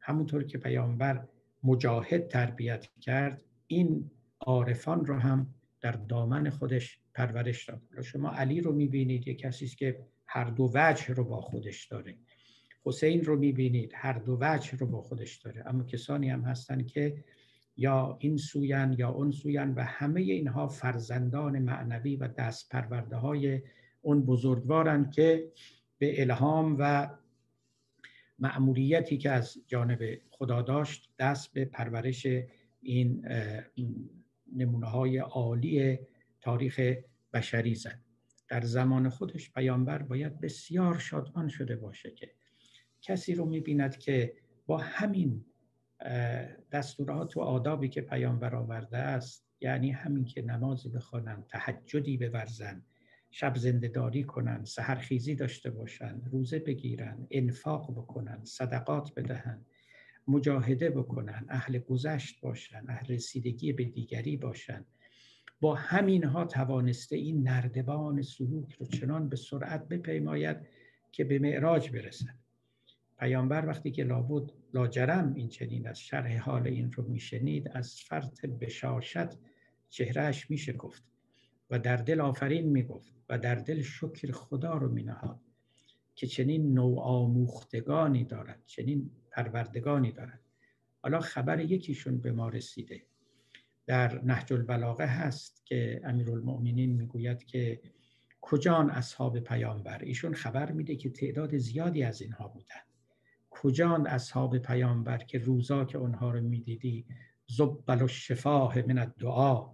همونطور که پیامبر مجاهد تربیت کرد این عارفان رو هم در دامن خودش پرورش داد. شما علی رو می‌بینید یک کسی است که هر دو وجه رو با خودش داره. حسین رو می‌بینید هر دو وجه رو با خودش داره. اما کسانی هم هستن که یا این سوین یا اون سوین و همه اینها فرزندان معنوی و دست پرورده های اون بزرگوارند که به الهام و مأموریتی که از جانب خدا داشت دست به پرورش این نمونه های عالی تاریخ بشری زد. در زمان خودش پیامبر باید بسیار شادمان شده باشه که کسی رو می‌بیند که با همین دستورات و آدابی که پیامبر آورده است یعنی همین که نمازی بخوانند تهجدی بورزن شب زندهداری کنند سهرخیزی داشته باشند روزه بگیرند انفاق بکنند صدقات بدهند مجاهده بکنن اهل گذشت باشن اهل رسیدگی به دیگری باشن با همینها توانسته این نردبان سلوک رو چنان به سرعت بپیماید که به معراج برسد. پیامبر وقتی که لابد لاجرم این چنین از شرح حال این رو میشنید از فرط بشاشت چهرهش میشه گفت و در دل آفرین می‌گفت و در دل شکر خدا رو مینهاد که چنین نوع آموختگانی دارد چنین پروردگانی دارد. حالا خبر یکیشون به ما رسیده. در نهج البلاغه هست که امیرالمؤمنین می‌گوید که کجان اصحاب پیامبر؟ ایشون خبر میده که تعداد زیادی از اینها بودن کجان اصحاب پیامبر که روزا که اونها رو می‌دیدی؟ زبل و شفاه من الدعا.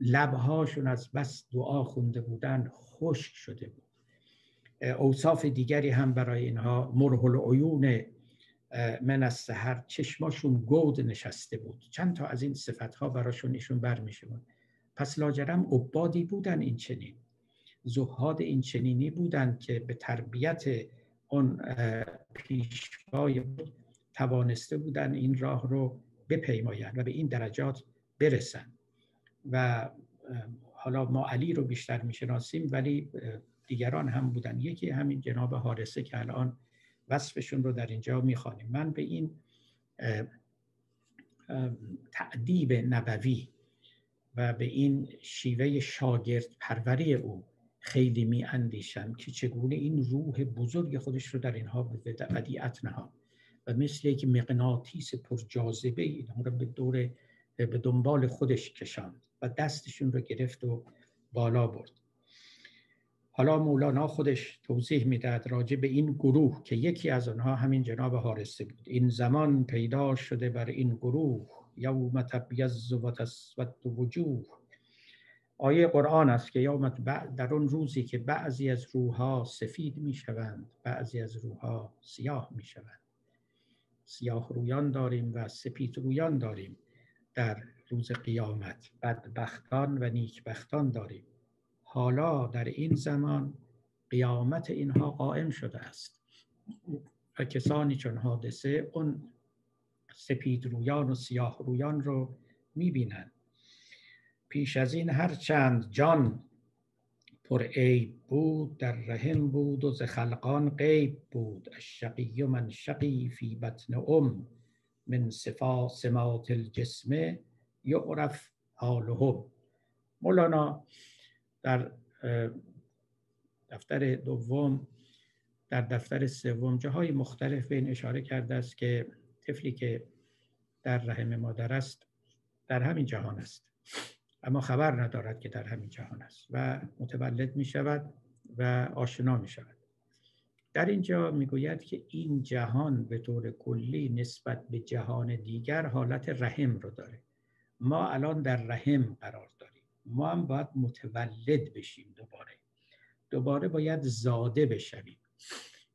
لبهاشون از بس دعا خونده بودن خشک شده بود. اوصاف دیگری هم برای اینها مرحل عیون من از سهر چشماشون گود نشسته بود. چند تا از این صفت ها براشون ایشون برمیشون پس لاجرم عبادی بودن این چنین. زهاد این چنینی بودن که به تربیت اون پیشوای توانسته بودن این راه رو بپیمایند و به این درجات برسن و حالا ما علی رو بیشتر می‌شناسیم ولی دیگران هم بودن. یکی همین جناب حارسه که الان وصفشون رو در اینجا می‌خوانیم. من به این تعدیب نبوی و به این شیوه شاگرد پروری او خیلی می اندیشم که چگونه این روح بزرگ خودش رو در اینها به ودیعت نهاد. و مثل یک مغناطیس پر جاذبه اینها رو به دور به دنبال خودش کشاند و دستشون رو گرفت و بالا برد. حالا مولانا خودش توضیح می‌داد راجع به این گروه که یکی از آنها همین جناب حارسه بود. این زمان پیدا شده بر این گروه. یوم تبیز و تسود وجوه. آیه قرآن است که یوم در اون روزی که بعضی از روحها سفید می‌شوند بعضی از روحها سیاه می‌شوند. سیاه رویان داریم و سپید رویان داریم در روز قیامت. بدبختان و نیکبختان داریم. حالا در این زمان قیامت اینها قائم شده است. و کسانی چون حادثه اون سپید رویان و سیاه رویان رو می‌بینند. پیش از این هر چند جان پر عیب بود در رحم بود و ز خلقان غیب بود. الشقی من شقی فی بطن ام من صفا سمات الجسم یعرف حالهم. مولانا در دفتر دوم در دفتر سوم جاهای مختلف به این اشاره کرده است که طفلی که در رحم مادر است در همین جهان است. اما خبر ندارد که در همین جهان است و متولد می شود و آشنا می شود در اینجا می‌گوید که این جهان به طور کلی نسبت به جهان دیگر حالت رحم رو داره. ما الان در رحم قرار داریم. ما هم باید متولد بشیم دوباره. دوباره باید زاده بشویم.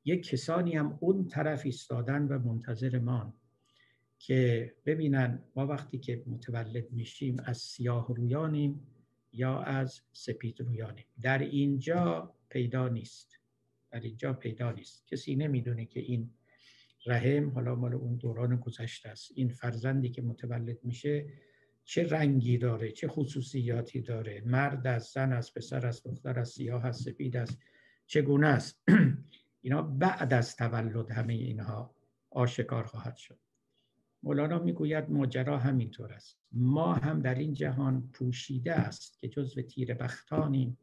یک کسانی هم اون طرف ایستادن و منتظر ما که ببینن ما وقتی که متولد میشیم از سیاه رویانیم یا از سپید رویانیم. در اینجا پیدا نیست. در اینجا پیدا نیست. کسی نمی‌دونه که این رحم حالا مال اون دوران گذشته است این فرزندی که متولد میشه چه رنگی داره چه خصوصیاتی داره؟ مرد از زن از پسر از دختر از سیاه از سپید است چگونه است؟ (clears throat) اینا بعد از تولد همه اینها آشکار خواهد شد. مولانا می‌گوید ماجرا همینطور است. ما هم در این جهان پوشیده است که جزو تیر بختانیم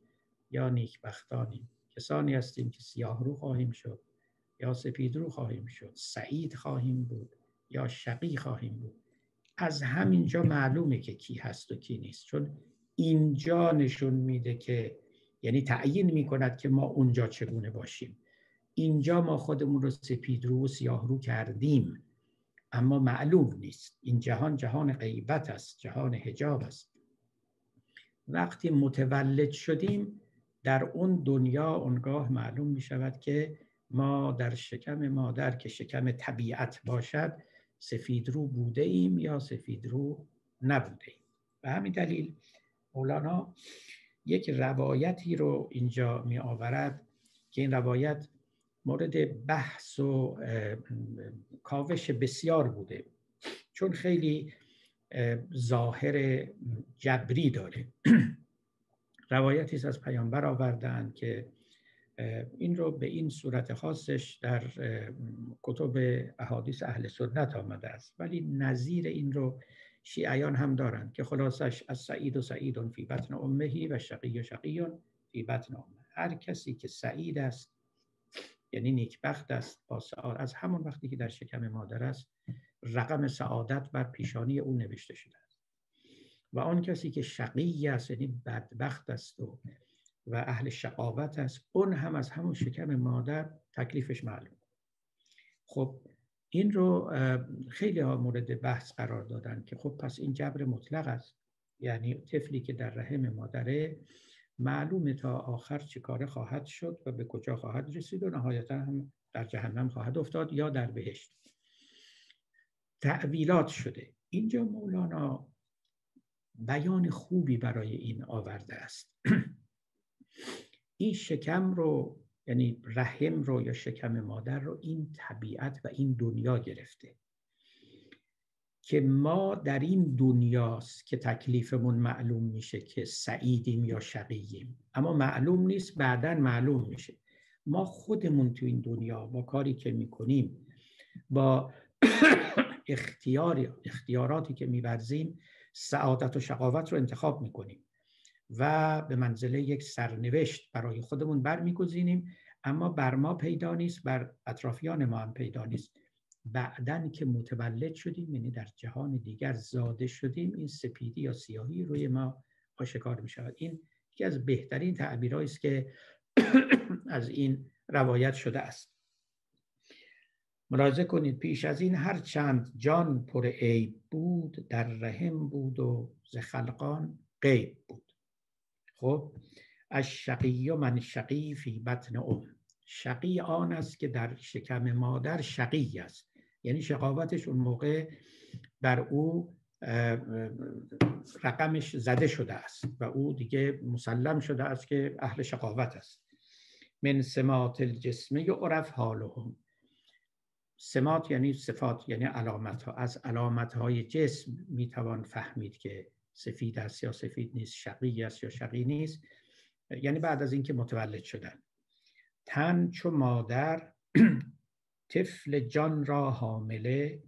یا نیک بختانیم کسانی هستیم که سیاه رو خواهیم شد یا سپید رو خواهیم شد سعید خواهیم بود یا شقی خواهیم بود. از همینجا معلومه که کی هست و کی نیست. چون اینجا نشون میده که یعنی تعیین می‌کند که ما اونجا چگونه باشیم. اینجا ما خودمون رو سپید رو و سیاه رو کردیم. اما معلوم نیست. این جهان جهان غیبت است جهان حجاب است. وقتی متولد شدیم در اون دنیا اونگاه معلوم می شود که ما در شکم مادر که شکم طبیعت باشد سفید رو بوده ایم یا سفید رو نبوده ایم. به همین دلیل مولانا یک روایتی رو اینجا می آورد که این روایت مورد بحث و کاوش بسیار بوده. چون خیلی ظاهر جبری داره. (clears throat) روایتی از پیامبر آوردن که این رو به این صورت خاصش در کتب احادیث اهل سنت آمده است. ولی نظیر این رو شیعیان هم دارند که خلاصش از سعید و سعید فی بطن امهی و شقی و شقی فی بطن امه. هر کسی که سعید است یعنی نیکبخت است با از همون وقتی که در شکم مادر است رقم سعادت بر پیشانی او نوشته شده است. و آن کسی که شقی است یعنی بدبخت است و و اهل شقاوت است اون هم از همون شکم مادر تکلیفش معلوم. خب این رو خیلی ها مورد بحث قرار دادن که خب پس این جبر مطلق است. یعنی طفلی که در رحم مادره معلومه تا آخر چه کاره خواهد شد و به کجا خواهد رسید و نهایتا هم در جهنم خواهد افتاد یا در بهشت. تعویلات شده. اینجا مولانا بیان خوبی برای این آورده است. (clears throat) این شکم رو یعنی رحم رو یا شکم مادر رو این طبیعت و این دنیا گرفته. که ما در این دنیاست که تکلیفمون معلوم میشه که سعیدیم یا شقییم. اما معلوم نیست بعدا معلوم میشه. ما خودمون تو این دنیا با کاری که می‌کنیم با (coughs) اختیار اختیاراتی که میورزیم سعادت و شقاوت رو انتخاب می‌کنیم و به منزله یک سرنوشت برای خودمون برمیگزینیم. اما بر ما پیدا نیست بر اطرافیان ما هم پیدا نیست. بعدن که متولد شدیم یعنی در جهان دیگر زاده شدیم این سپیدی یا سیاهی روی ما آشکار می شود این یکی از بهترین تعبیرهایی است که (clears throat) از این روایت شده است. ملاحظه کنید پیش از این هر چند جان پر عیب بود در رحم بود و ز خلقان غیب بود. خب از شقی من شقی فی بطن ام. شقی آن است که در شکم مادر شقی است. یعنی شقاوتش اون موقع بر او رقمش زده شده است و او دیگه مسلم شده است که اهل شقاوت است. من سمات الجسمه عرف حالهم. سمات یعنی صفات یعنی علامت ها از علامت های جسم می‌توان فهمید که سفید است یا سفید نیست شقی است یا شقی نیست. یعنی بعد از اینکه متولد شدن. تن چو مادر (clears throat) طفل جان را حامله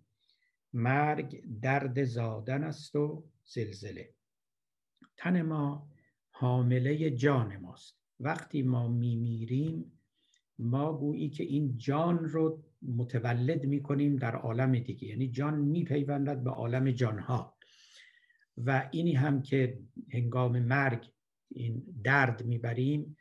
مرگ درد زادن است و زلزله. تن ما حامله جان ماست. وقتی ما میمیریم ما گویی که این جان رو متولد می‌کنیم در عالم دیگه. یعنی جان میپیوندد به عالم جانها. و اینی هم که هنگام مرگ این درد می‌بریم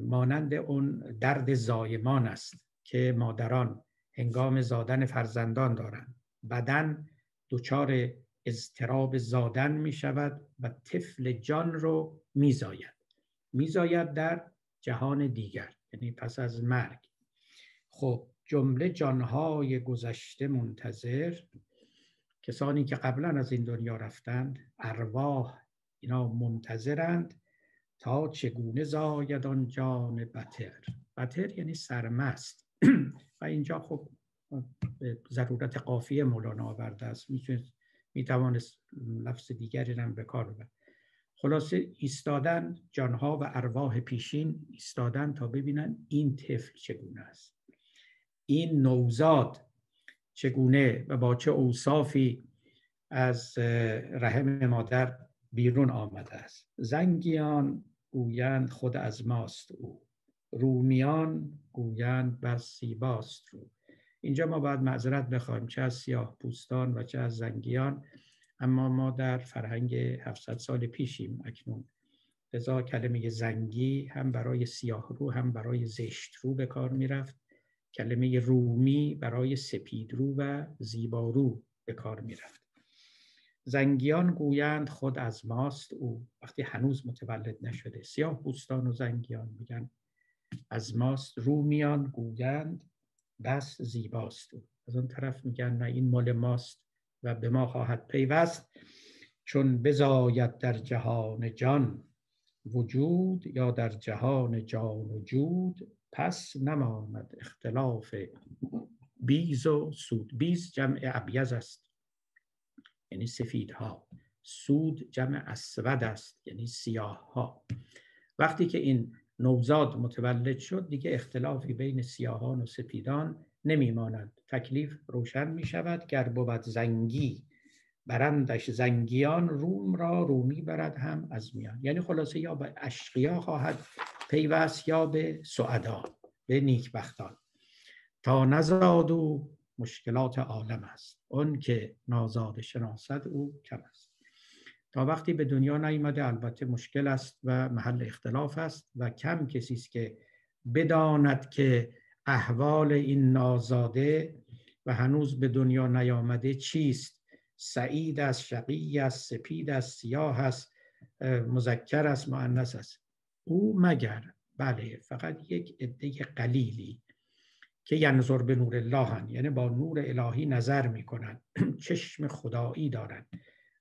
مانند اون درد زایمان است. که مادران هنگام زادن فرزندان دارند. بدن دچار اضطراب زادن می شود و طفل جان رو میزاید. میزاید در جهان دیگر یعنی پس از مرگ. خب جمله جانهای گذشته منتظر کسانی که قبلا از این دنیا رفتند ارواح اینا منتظرند تا چگونه زاید آن جان بتر. بتر یعنی سرمست. و اینجا خب ضرورت قافیه مولانا آورده است. می توانست لفظ دیگری هم به کار ببرد. خلاصه ایستادن جانها و ارواح پیشین ایستادن تا ببینن این طفل چگونه است. این نوزاد چگونه و با چه اوصافی از رحم مادر بیرون آمده است. زنگیان گویند خود از ماست او. رومیان گویند بس سیباست رو. اینجا ما باید معذرت بخوایم چه از سیاه پوستان و چه از زنگیان اما ما در فرهنگ 700 سال پیشیم اکنون. لذا کلمه زنگی هم برای سیاه رو هم برای زشت رو به کار می‌رفت. کلمه رومی برای سپید رو و زیبارو به کار می‌رفت. زنگیان گویند خود از ماست او. وقتی هنوز متولد نشده. سیاه بوستان و زنگیان میگن. از ماست رومیان گویند بس زیباست. از اون طرف میگن نه این مال ماست و به ما خواهد پیوست. چون بزاید در جهان جان وجود یا در جهان جان و جود پس نماند اختلاف بیز و سود. بیز جمع ابیز است. یعنی سفیدها. سود جمع اسود است. یعنی سیاه ها وقتی که این نوزاد متولد شد دیگه اختلافی بین سیاهان و سپیدان نمیماند. تکلیف روشن می شود گر بود زنگی. برندش زنگیان روم را رومی برد هم از میان. یعنی خلاصه یا به اشقیا خواهد پیوست یا به سعدا به نیکبختان. تا نزاد و مشکلات عالم است. اون که نازاد شناسد او کم است. تا وقتی به دنیا نیامده البته مشکل است و محل اختلاف است و کم کسی است که بداند که احوال این نازاده و هنوز به دنیا نیامده چیست. سعید است شقی است سپید است سیاه است مذکر است مؤنث است. او مگر؟ بله فقط یک عده قلیلی که ینظر به نور الله یعنی با نور الهی نظر می‌کنند (clears throat) چشم خدایی دارند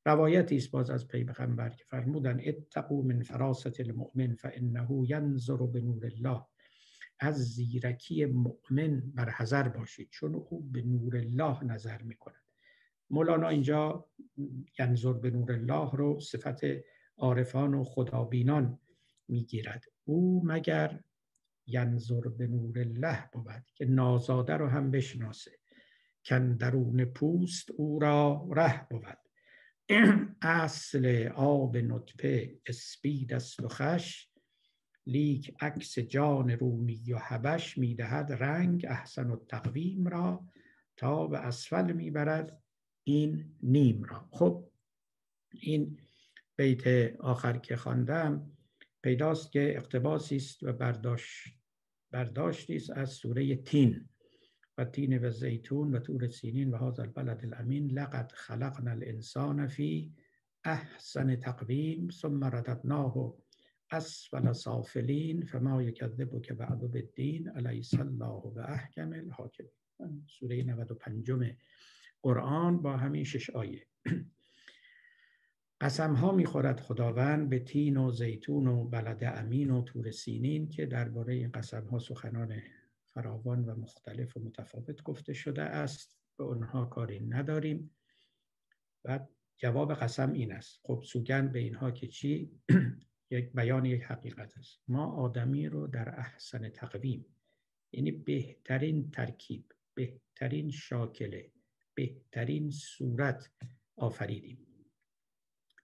روایتی است باز از پیغمبر که فرمودن اتقوا من فراست المؤمن فانه ینظر به نور الله. از زیرکی مؤمن بر حذر باشید چون او به نور الله نظر می‌کند. مولانا اینجا ینظر به نور الله رو صفت عارفان و خدابینان می‌گیرد. او مگر ینظر به نور الله بود که نازاده رو هم بشناسه. کن درون پوست او را ره بود. (clears throat) اصل آب نطفه اسپید است و خش. لیک عکس جان رومی و حبش می‌دهد. رنگ احسن و تقویم را تا به اسفل می‌برد. این نیم را. خب این بیت آخر که خواندم پیداست که اقتباسی است و برداشت برداشتی است از سوره تین. و تین و زیتون و تور سینین و هذا البلد الامین لقد خلقنا الانسان فی احسن تقویم ثم رددناه اسفل سافلین فما یکذب که بعد بالدین علیس الله و احکم الحاکم سوره 95 قرآن با همین شش آیه. قسم ها می‌خورد خداوند به تین و زیتون و بلد امین و تور سینین که درباره این قسم ها سخنان فراوان و مختلف و متفاوت گفته شده است. به اونها کاری نداریم. و جواب قسم این است. خب سوگن به اینها که چی؟ (clears throat) یک بیان یک حقیقت است. ما آدمی رو در احسن تقویم یعنی بهترین ترکیب بهترین شاکله بهترین صورت آفریدیم.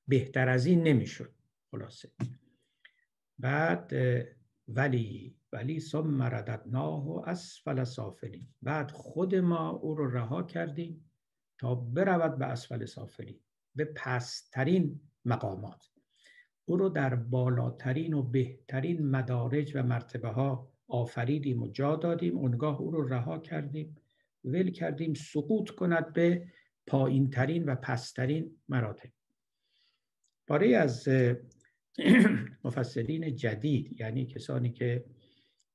بهتر از این نمی‌شد. خلاصه. بعد ولی ولی ثم رددناه اسفل سافلین. بعد خود ما او رو رها کردیم تا برود به اسفل سافلین به پسترین مقامات. او رو در بالاترین و بهترین مدارج و مرتبه ها آفریدیم و جا دادیم. اونگاه او رو رها کردیم. ول کردیم سقوط کند به پایین ترین و پسترین مراتب. پاره از (clears throat) مفسرین جدید یعنی کسانی که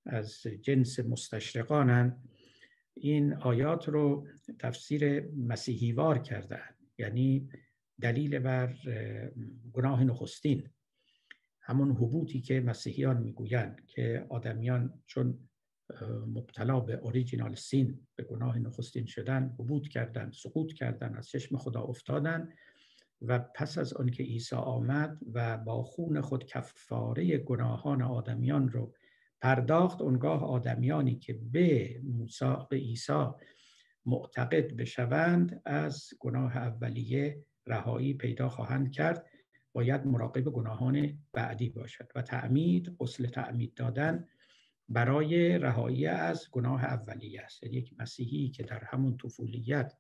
از جنس مستشرقانند. این آیات رو تفسیر مسیحیوار کردن یعنی دلیل بر گناه نخستین. همون حبوطی که مسیحیان می‌گویند که آدمیان چون مبتلا به اوریجینال سین به گناه نخستین شدن حبوط کردن سقوط کردن از چشم خدا افتادن و پس از آنکه عیسی آمد و با خون خود کفاره گناهان آدمیان رو پرداخت اونگاه آدمیانی که به موسی به عیسی معتقد بشوند از گناه اولیه رهایی پیدا خواهند کرد باید مراقب گناهان بعدی باشد و تعمید غسل تعمید دادن برای رهایی از گناه اولیه است. یعنی یک مسیحی که در همون طفولیت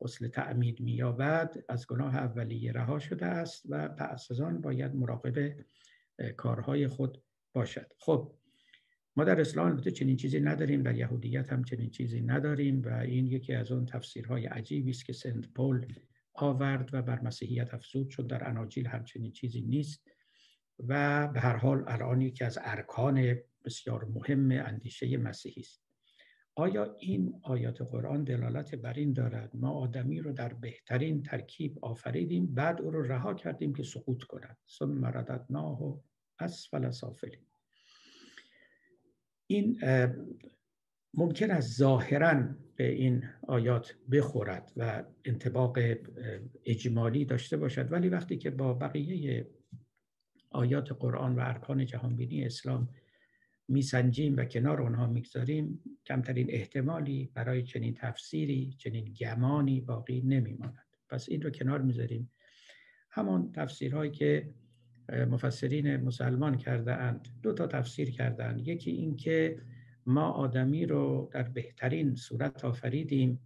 غسل تعمید مییابد از گناه اولیه رها شده است و پس از آن باید مراقب کارهای خود باشد. خب ما در اسلام البته چنین چیزی نداریم در یهودیت هم چنین چیزی نداریم و این یکی از اون تفسیرهای عجیبی است که سنت پول آورد و بر مسیحیت افزود چون در اناجیل هم چنین چیزی نیست. و به هر حال الان یکی از ارکان بسیار مهم اندیشه مسیحی است. آیا این آیات قرآن دلالت بر این دارد؟ ما آدمی رو در بهترین ترکیب آفریدیم بعد او رو رها کردیم که سقوط کند. ثم رددناه اسفل سافلین. این ممکن است ظاهرا به این آیات بخورد و انتباق اجمالی داشته باشد. ولی وقتی که با بقیه آیات قرآن و ارکان جهانبینی اسلام میسنجیم و کنار آنها می‌گذاریم کمترین احتمالی برای چنین تفسیری چنین گمانی باقی نمیماند. پس این رو کنار می‌ذاریم. همان تفسیرهایی که مفسرین مسلمان کرده اند. دو تا تفسیر کردند یکی اینکه ما آدمی رو در بهترین صورت آفریدیم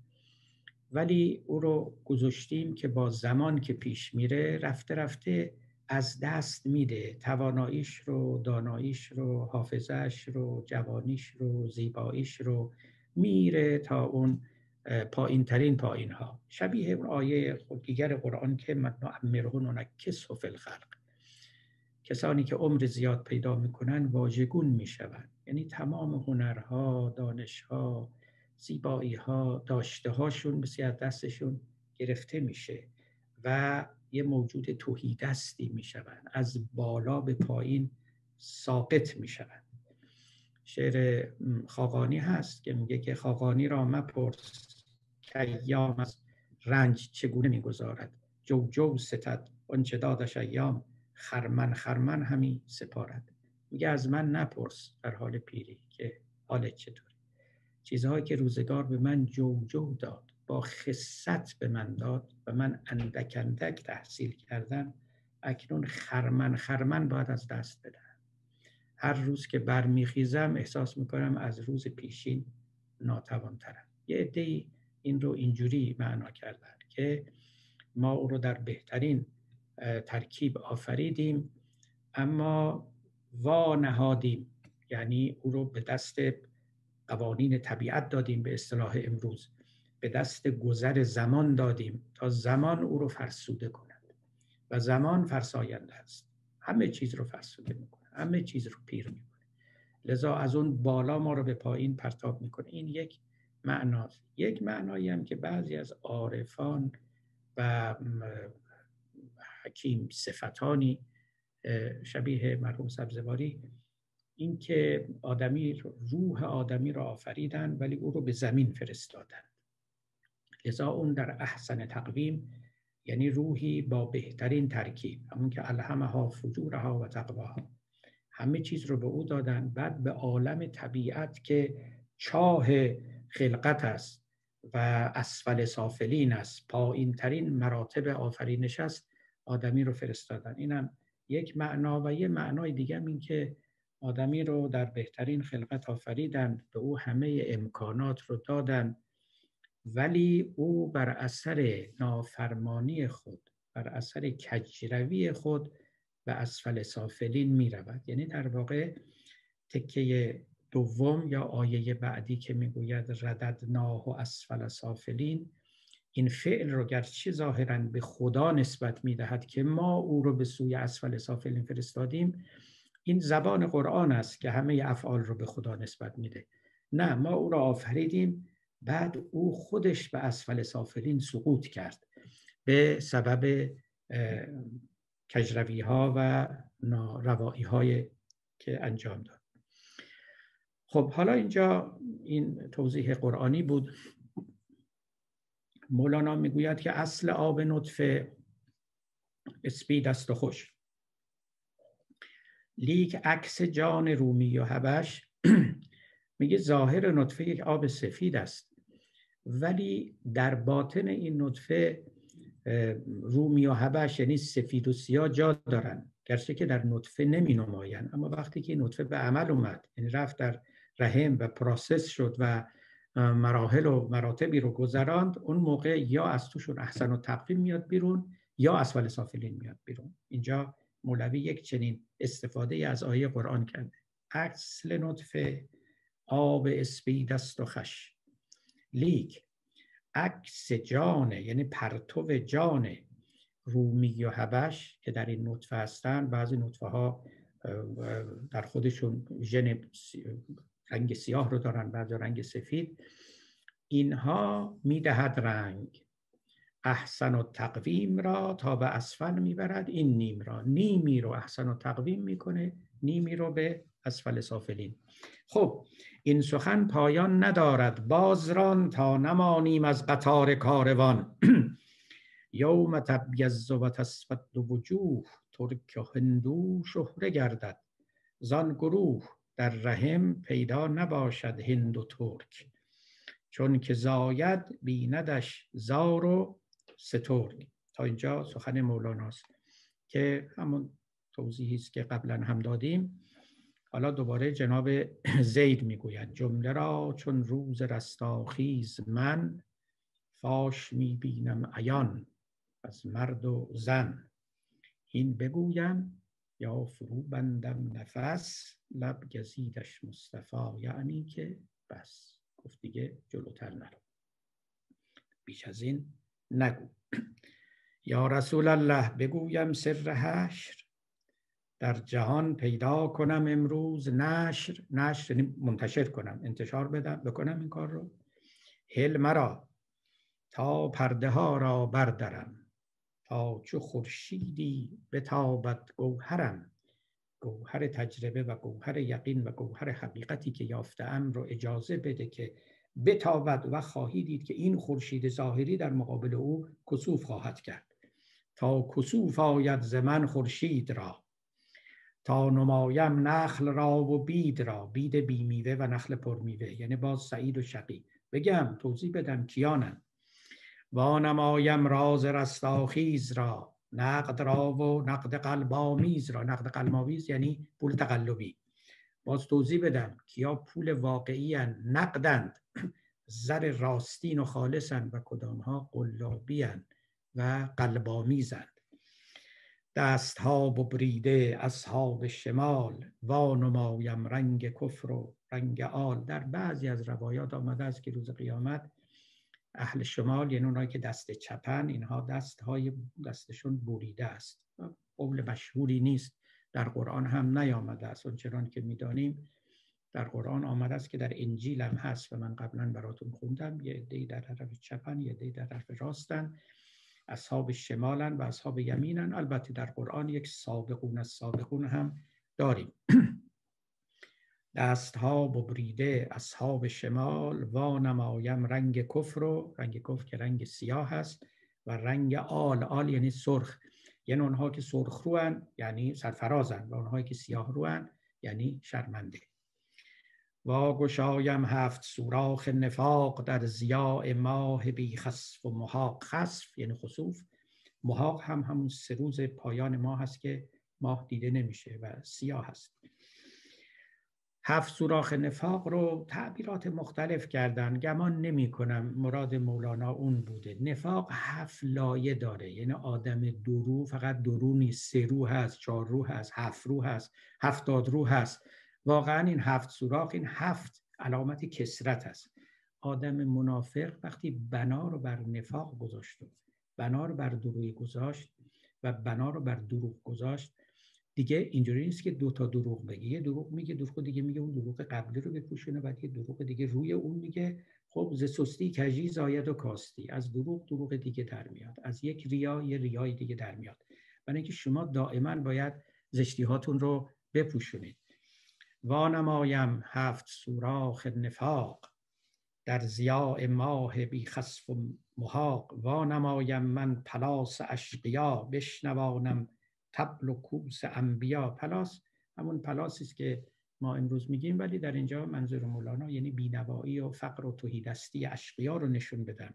ولی او رو گذاشتیم که با زمان که پیش میره رفته رفته از دست میده. تواناییش رو داناییش رو حافظش رو جوانیش رو زیباییش رو میره تا اون پایین ترین پایین ها شبیه اون آیه دیگر قرآن که من نعمرهن نکس فی الخلق. کسانی که عمر زیاد پیدا می‌کنن واژگون می‌شوند. یعنی تمام هنرها دانشها زیبایی ها داشته هاشون بسیار دستشون گرفته میشه و یه موجود توهی دستی می‌شوند. از بالا به پایین ساقط می‌شوند. شعر خاقانی هست که میگه که خاقانی را مپرس که ایام از رنج چگونه می‌گذارد. جو جو ستد آنچه دادش ایام خرمن خرمن همی سپارد. میگه از من نپرس در حال پیری که حالت چطوری. چیزهایی که روزگار به من جو جو داد با خصت به من داد و من اندک اندک تحصیل کردم اکنون خرمن خرمن باید از دست بدم هر روز که برمیخیزم احساس می‌کنم از روز پیشین ناتوانترم. یه عده این رو اینجوری معنا کردن که ما او رو در بهترین ترکیب آفریدیم اما وا نهادیم. یعنی او رو به دست قوانین طبیعت دادیم به اصطلاح امروز. به دست گذر زمان دادیم تا زمان او رو فرسوده کند. و زمان فرساینده است. همه چیز رو فرسوده می‌کنه. همه چیز رو پیر می‌کنه. لذا از اون بالا ما رو به پایین پرتاب می‌کنه. این یک معناست. یک معنایی هم که بعضی از عارفان و حکیم صفتانی شبیه مرحوم سبزواری. اینکه آدمی روح آدمی را آفریدن ولی او رو به زمین فرستادن. لذا اون در احسن تقویم یعنی روحی با بهترین ترکیب. همون که الهمها فجورها و تقواها. همه چیز رو به او دادن. بعد به عالم طبیعت که چاه خلقت است و اسفل سافلین است. پایین ترین مراتب آفرینش است. آدمی رو فرستادن. اینم یک معنا و یه معنای دیگه این که آدمی رو در بهترین خلقت آفریدن به او همه امکانات رو دادن ولی او بر اثر نافرمانی خود بر اثر کجروی خود به اسفل سافلین می رود یعنی در واقع تکه دوم یا آیه بعدی که می‌گوید ردد ناه و اسفل سافلین این فعل رو گرچه ظاهرا به خدا نسبت می‌دهد که ما او رو به سوی اسفل سافلین فرستادیم این زبان قرآن است که همه افعال رو به خدا نسبت میده. نه ما او را آفریدیم بعد او خودش به اسفل سافلین سقوط کرد. به سبب کجروی ها و ناروایی های که انجام داد. خب حالا اینجا این توضیح قرآنی بود. مولانا می‌گوید که اصل آب نطفه اسپید است و خوش. لیک عکس جان رومی و هبش (clears throat) میگه ظاهر نطفه یک آب سفید است. ولی در باطن این نطفه رومی و هبش یعنی سفید و سیاه جا دارن. گرچه که در نطفه نمی نماین اما وقتی که نطفه به عمل اومد یعنی رفت در رحم و پراسس شد و مراحل و مراتبی رو گذراند اون موقع یا از توشون احسن و تقویم میاد بیرون یا اسفل سافلین میاد بیرون. اینجا مولوی یک چنین استفاده از آیه قرآن کرده. اصل نطفه آب اسپید است و خش. لیک عکس جان یعنی پرتو جان رومی و حبش که در این نطفه هستن. بعضی نطفه ها در خودشون ژن رنگ سیاه رو دارن بعضی رنگ سفید. اینها می‌دهد رنگ. احسن التقویم را تا به اسفل می‌برد. این نیم را نیمی رو احسن التقویم می‌کنه نیمی رو به اسفل السافلین. خب این سخن پایان ندارد. بازران تا نمانیم از قطار کاروان. (clears throat) یوم تبیز و تسفد وجوه ترک و هندو شهره گردد. زان گروه در رحم پیدا نباشد هند و ترک چون که زاید بیندش زار و سترگ. تا اینجا سخن مولاناست که همون توضیحی است که قبلا هم دادیم. حالا دوباره جناب (clears throat) زید می‌گوید جمله را چون روز رستاخیز من فاش می‌بینم عیان از مرد و زن. این بگویم یا فرو بندم نفس لب گزیدش مصطفی یعنی که بس. گفت دیگه جلوتر نرو. بیش از این نگو. یا رسول الله بگویم سر حشر. در جهان پیدا کنم امروز نشر. نشر یعنی منتشر کنم انتشار بدم بکنم این کار رو. هل مرا تا پرده ها را بردارم تا چو خورشیدی بتابد گوهرم. گوهر تجربه و گوهر یقین و گوهر حقیقتی که یافتم رو اجازه بده که بتابد و خواهی دید که این خورشید ظاهری در مقابل او کسوف خواهد کرد. تا کسوف آید زمن خورشید را. تا نمایم نخل را و بید را. بید بیمیوه و نخل پرمیوه. یعنی باز سعید و شقی. بگم توضیح بدم کیانم وانمایم راز رستاخیز را. نقد را و نقد قلبامیز را. نقد قلبامیز یعنی پول تقلبی. باز توضیح بدم کیا پول واقعی نقدند. زر راستین و خالصند و کدامها قلابی و قلبامیزند دست ها ببریده اصحاب شمال. وانمایم رنگ کفر و رنگ آل. در بعضی از روایات آمده است که روز قیامت اهل شمال یعنی اونایی که دست چپن اینها دست های دستشون بریده است. قول مشهوری نیست. در قرآن هم نیامده است. اونچنان که می‌دانیم در قرآن آمده است که در انجیل هم هست. و من قبلا براتون خوندم. یه عده‌ای در طرف چپن یه عده‌ای در طرف راستن. اصحاب شمالن و اصحاب یمینن. البته در قرآن یک سابقون از سابقون هم داریم. (clears throat) دست ها ببریده اصحاب شمال و نمایم رنگ کفر و رنگ کفر که رنگ سیاه است و رنگ آل. آل یعنی سرخ. یعنی اونها که سرخ روان یعنی سرفرازن و اونهایی که سیاه روان یعنی شرمنده. گشایم هفت سوراخ نفاق در زیاء ماه بی خصف و محاق. خصف یعنی خصوف محاق هم همون سه روز پایان ماه هست که ماه دیده نمیشه و سیاه هست هفت سوراخ نفاق رو تعبیرات مختلف کردن. گمان نمی کنم مراد مولانا اون بوده. نفاق هفت لایه داره. یعنی آدم درو فقط درو نیست. سه رو هست چهار رو هست هفت رو هست هفتاد رو هست. واقعا این هفت سوراخ این هفت علامت کسرت است. آدم منافق وقتی بنا رو بر نفاق گذاشت. بنا رو بر دروی گذاشت و بنا رو بر دروغ گذاشت. دیگه اینجوری نیست که دو تا دروغ بگه یه دروغ میگه دروغ دیگه میگه اون دروغ قبلی رو بپوشونه بعد یه دروغ دیگه روی اون میگه. خب ز سستی کجی زاید و کاستی. از دروغ دروغ دیگه در میاد. از یک ریا یه ریای دیگه در میاد. برای اینکه شما دائما باید زشتی هاتون رو بپوشونید. وانمایم هفت سوراخ نفاق. در ضیاء ماه بی خسف و محاق. وانمایم من پلاس اشقیا. بشنوانم طبل و کوس انبیا پلاس. همون پلاسی است که ما امروز میگیم ولی در اینجا منظور مولانا یعنی بینوایی و فقر و تهیدستی اشقیا رو نشون بدم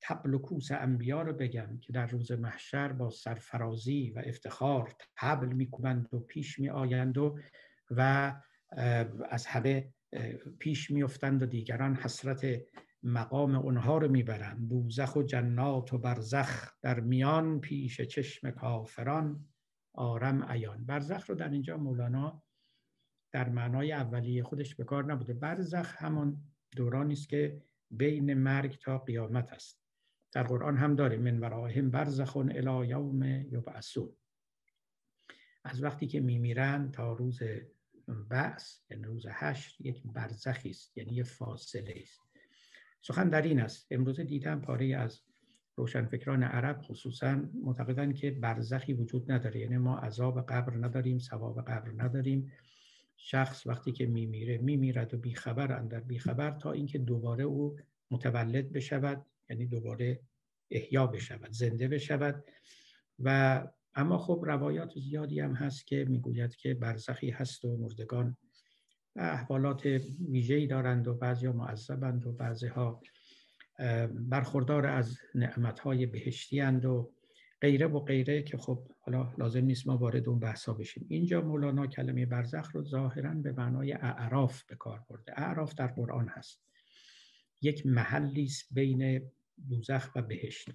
تبل و کوس انبیا رو بگم که در روز محشر با سرفرازی و افتخار تبل میکوبند و پیش میآیند و و از همه پیش میافتند و دیگران حسرت مقام اونها رو می‌برند. دوزخ و جنات و برزخ در میان پیش چشم کافران آرم ایان برزخ رو در اینجا مولانا در معنای اولیه خودش به کار نبوده. برزخ همون دورانی است که بین مرگ تا قیامت است. در قرآن هم داریم من وراهم برزخ الی یوم یبعثون. از وقتی که میمیرن تا روز بعث یعنی روز هشت یک برزخی است یعنی یه فاصله است. سخن در این است. امروز دیدم پاره از روشنفکران عرب خصوصا معتقدن که برزخی وجود نداره. یعنی ما عذاب قبر نداریم ثواب قبر نداریم. شخص وقتی که میمیره میمیرد و بیخبر اندر بیخبر تا اینکه دوباره او متولد بشود یعنی دوباره احیا بشود زنده بشود. و اما خب روایات زیادی هم هست که می‌گوید که برزخی هست و مردگان احوالات ویژه‌ای دارند و بعضی معذبند و بعضی ها برخوردار از نعمتهای بهشتی اند و غیره و غیره که خب حالا لازم نیست ما وارد اون بحثا بشیم. اینجا مولانا کلمه برزخ رو ظاهرا به معنای اعراف به کار برده. اعراف در قرآن هست. یک محلی است بین دوزخ و بهشت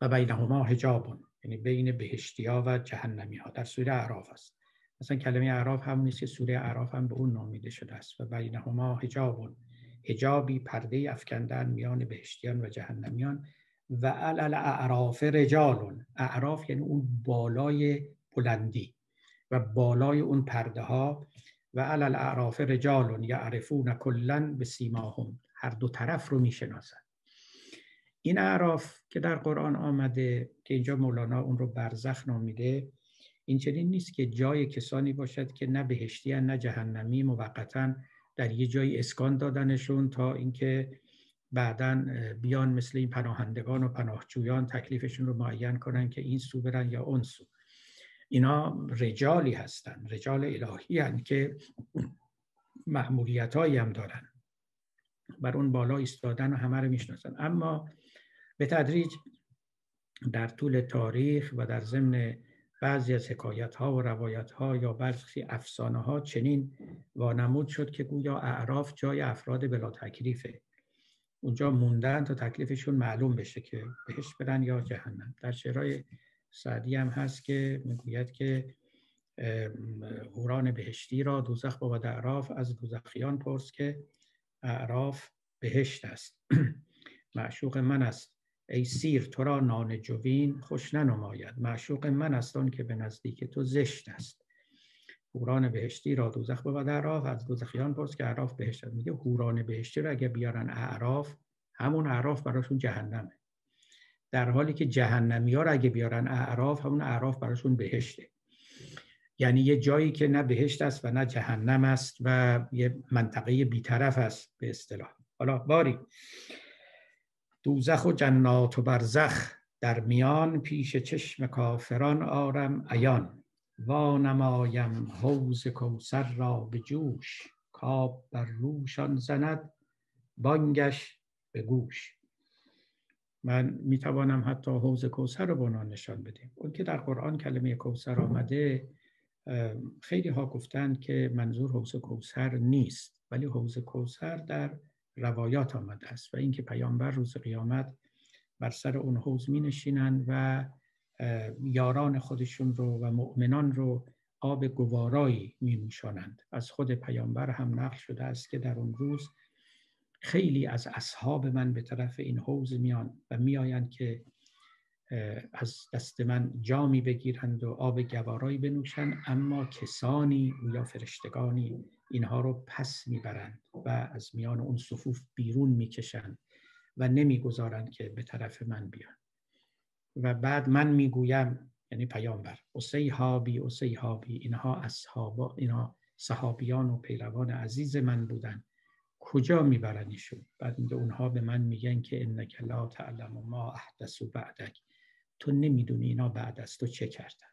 و بینهما حجابون یعنی بین بهشتی ها و جهنمی ها در سوره اعراف است مثلا کلمه اعراف هم نیست که سوره اعراف هم به اون نامیده شده است. و بینهما حجابون. حجابی پرده افکندن میان بهشتیان و جهنمیان. و علل اعراف رجالون. اعراف یعنی اون بالای بلندی و بالای اون پرده ها و علل اعراف رجالون یعرفون کلا به سیماهم. هر دو طرف رو می‌شناسن. این اعراف که در قرآن آمده که اینجا مولانا اون رو برزخ نامیده این چنین نیست که جای کسانی باشد که نه بهشتی نه جهنمی موقتا در یه جایی اسکان دادنشون تا اینکه بعدا بیان مثل این پناهندگان و پناهجویان تکلیفشون رو معین کنن که این سو برن یا اون سو. اینا رجالی هستن رجال الهی هن که محمولیت هم دارن. بر اون بالا ایستادن و همه رو می‌شناسن. اما به تدریج در طول تاریخ و در ضمن بعضی از حکایت ها و روایت ها یا برخی افسانه ها چنین وانمود شد که گویا اعراف جای افراد بلا تکلیفه. اونجا موندن تا تکلیفشون معلوم بشه که بهش برن یا جهنم. در شعرهای سعدی هم هست که می‌گوید که هوران بهشتی را دوزخ با اعراف از دوزخیان پرس که اعراف بهشت است. (clears throat) معشوق من است. ای سیر تو را نان جوین خوش ننماید. معشوق من است که به نزدیک تو زشت است. هوران بهشتی را دوزخ بود اعراف از دوزخیان پرس که اعراف بهشت میگه هوران بهشتی رو اگه بیارن اعراف همون اعراف براشون جهنمه. در حالی که جهنمی ها رو اگه بیارن اعراف همون اعراف براشون بهشته. یعنی یه جایی که نه بهشت است و نه جهنم است و یه منطقه بیطرف است به اصطلاح. حالا باری. دوزخ و جنات و برزخ در میان پیش چشم کافران آرم ایان وانمایم حوز کوسر را به جوش. کاب بر روشان زند بانگش به گوش. من می‌توانم حتی حوز کوسر رو بنا نشان بدیم. اون که در قرآن کلمه کوسر آمده خیلی ها گفتند که منظور حوز کوسر نیست ولی حوز کوسر در روایات آمده است و اینکه پیامبر روز قیامت بر سر اون حوز می نشینند و یاران خودشون رو و مؤمنان رو آب گوارایی می نوشانند از خود پیامبر هم نقل شده است که در اون روز خیلی از اصحاب من به طرف این حوز میان و میآیند که از دست من جامی بگیرند و آب گوارایی بنوشند اما کسانی یا فرشتگانی اینها رو پس می‌برند و از میان اون صفوف بیرون می‌کشند و نمی‌گذارند که به طرف من بیان. و بعد من می‌گویم یعنی پیامبر اصیحابی اصیحابی اینها اصحاب اینها صحابیان و پیروان عزیز من بودن. کجا میبرنیشون بعد اونها به من میگن که انک لا تعلم ما احدث بعدک. تو نمی‌دونی اینا بعد از تو چه کردن؟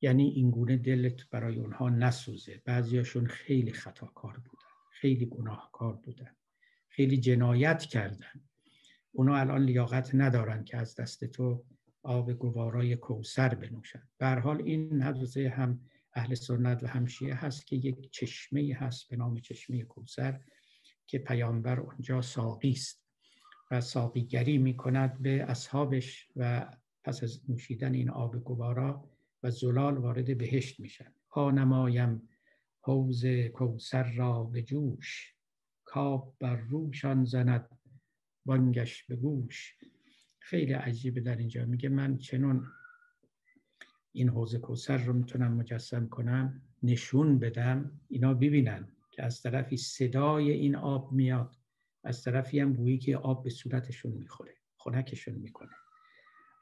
یعنی اینگونه دلت برای اونها نسوزه. بعضیاشون خیلی خطاکار بودن خیلی گناهکار بودن خیلی جنایت کردن. اونا الان لیاقت ندارن که از دست تو آب گوارای کوسر بنوشن. به حال این حدوثه هم اهل سنت و همشیه هست که یک چشمه هست به نام چشمه کوسر که پیامبر اونجا ساقی است و ساقیگری می کند به اصحابش و پس از نوشیدن این آب گوارا و زلال وارد بهشت میشن. ها نمایم حوز کوسر را به جوش. کاب بر روشان زند بانگش به گوش. خیلی عجیبه در اینجا. میگه من چنون این حوز کوسر رو می‌تونم مجسم کنم نشون بدم اینا ببینن که از طرفی صدای این آب میاد از طرفی هم گویی که آب به صورتشون می‌خوره خنکشون می‌کنه.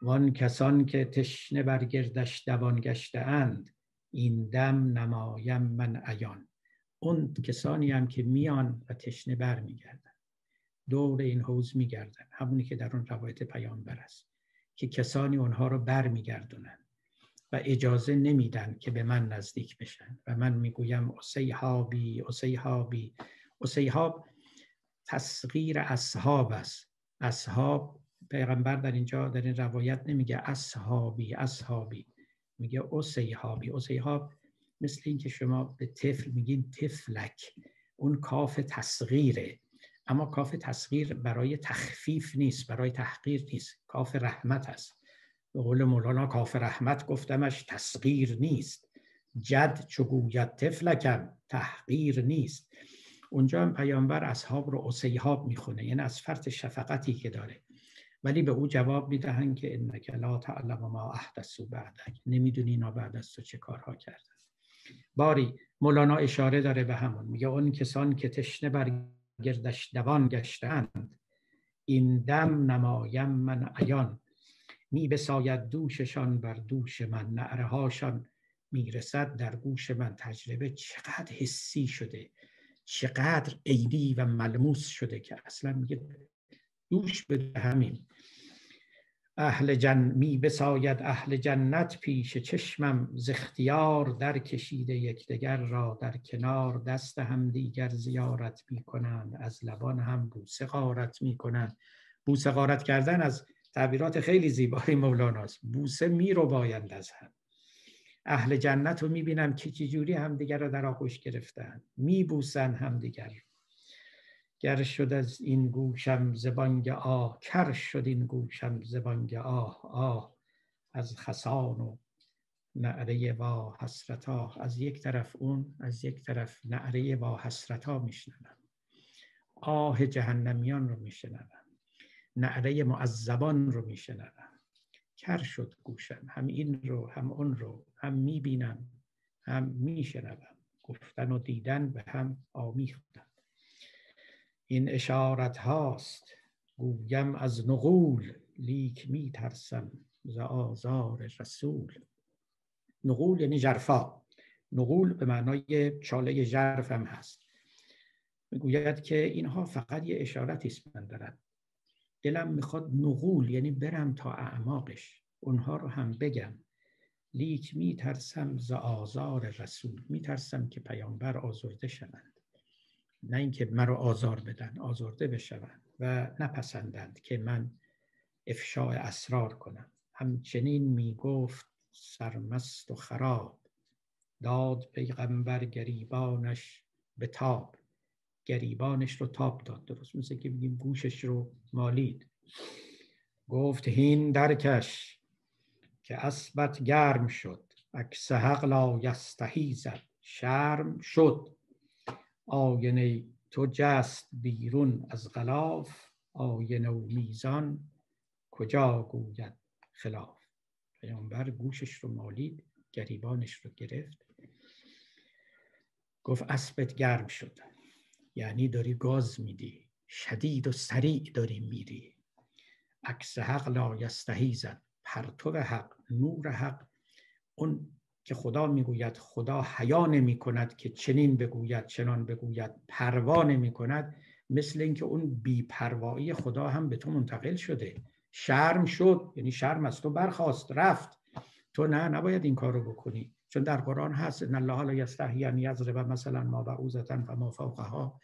وان کسان که تشنه بر گردش دوان گشته اند این دم نمایم من عیان. اون کسانی هم که میان و تشنه بر میگردن دور این حوز میگردن همونی که در اون روایت پیامبر است که کسانی اونها رو بر میگردونن و اجازه نمیدن که به من نزدیک بشن. و من می‌گویم اسیحابی اسیحابی اسیحاب تصغیر اصحاب است. اصحاب پیغمبر در اینجا در این روایت نمیگه اصحابی اصحابی. میگه اسیحابی اسیحاب مثل اینکه شما به طفل میگین طفلک. اون کاف تصغیره اما کاف تصغیر برای تخفیف نیست برای تحقیر نیست. کاف رحمت است. به قول مولانا کاف رحمت گفتمش تصغیر نیست. جد چو گوید طفلکم تحقیر نیست. اونجا هم پیامبر اصحاب رو اسیحاب می‌خونه. یعنی از فرط شفقتی که داره. ولی به او جواب می‌دهند که انک لا تعلم ما احدثوا بعدک. نمی‌دونی اینا بعد از تو چه کارها کردن. باری مولانا اشاره داره به همون. میگه اون کسان که تشنه بر گردش دوان گشتند این دم نمایم من عیان. می بساید دوششان بر دوش من. نعره هاشان می‌رسد در گوش من. تجربه چقدر حسی شده چقدر عیدی و ملموس شده که اصلا میگه دوش به همین. اهل جن می بساید اهل جنت پیش چشمم ز اختیار در کشیده یکدیگر را در کنار دست هم دیگر زیارت می کنند. از لبان هم بوسه غارت می کنند. بوسه غارت کردن از تعبیرات خیلی زیبای مولاناست. بوسه می رو بایند از هم. اهل جنت رو می بینم که چجوری همدیگر رو در آغوش گرفتن. می بوسن همدیگر. گر شد از این گوشم زبانگ آه کر شد این گوشم زبانگ آه آه. از خسان و نعره و حسرتا. از یک طرف اون از یک طرف نعره و حسرتا میشنوم. آه جهنمیان رو میشنوم. نعره معذبان رو میشنوم. کر شد گوشم. هم این رو هم اون رو هم می‌بینم هم میشنوم. گفتن و دیدن به هم آمیختم. این اشارت هاست. گویم از نغول لیک می ترسم ز آزار رسول. نغول یعنی جرفا نغول به معنای چاله جرف هم هست. می‌گوید که اینها فقط یه اشارتی است من دارم. دلم می‌خواد نغول یعنی برم تا اعماقش. اونها رو هم بگم. لیک میترسم ز آزار رسول. میترسم که پیامبر آزرده شوند. نه اینکه مرا آزار بدن آزرده بشوند و نپسندند که من افشاء اسرار کنم. همچنین می‌گفت سرمست و خراب. داد پیغمبر گریبانش به تاب. گریبانش رو تاب داد. درست مثل که بگیم گوشش رو مالید. گفت هین درکش که اسبت گرم شد. عکس حق لا یستهی زد شرم شد. آینه تو جست بیرون از غلاف آینه و میزان کجا گوید خلاف؟ پیامبر گوشش رو مالید گریبانش رو گرفت. گفت اسبت گرم شد. یعنی داری گاز میدی. شدید و سریع داری میری. عکس حق لا یستهی زد پرتو حق نور حق. اون که خدا می‌گوید خدا حیا نمی کند که چنین بگوید چنان بگوید پروا نمی کند مثل اینکه اون بیپروایی خدا هم به تو منتقل شده. شرم شد یعنی شرم از تو برخواست رفت. تو نه نباید این کارو بکنی. چون در قرآن هست ان الله لا یستحی ان یضرب مثلا ما بعوزه و ما فوقها.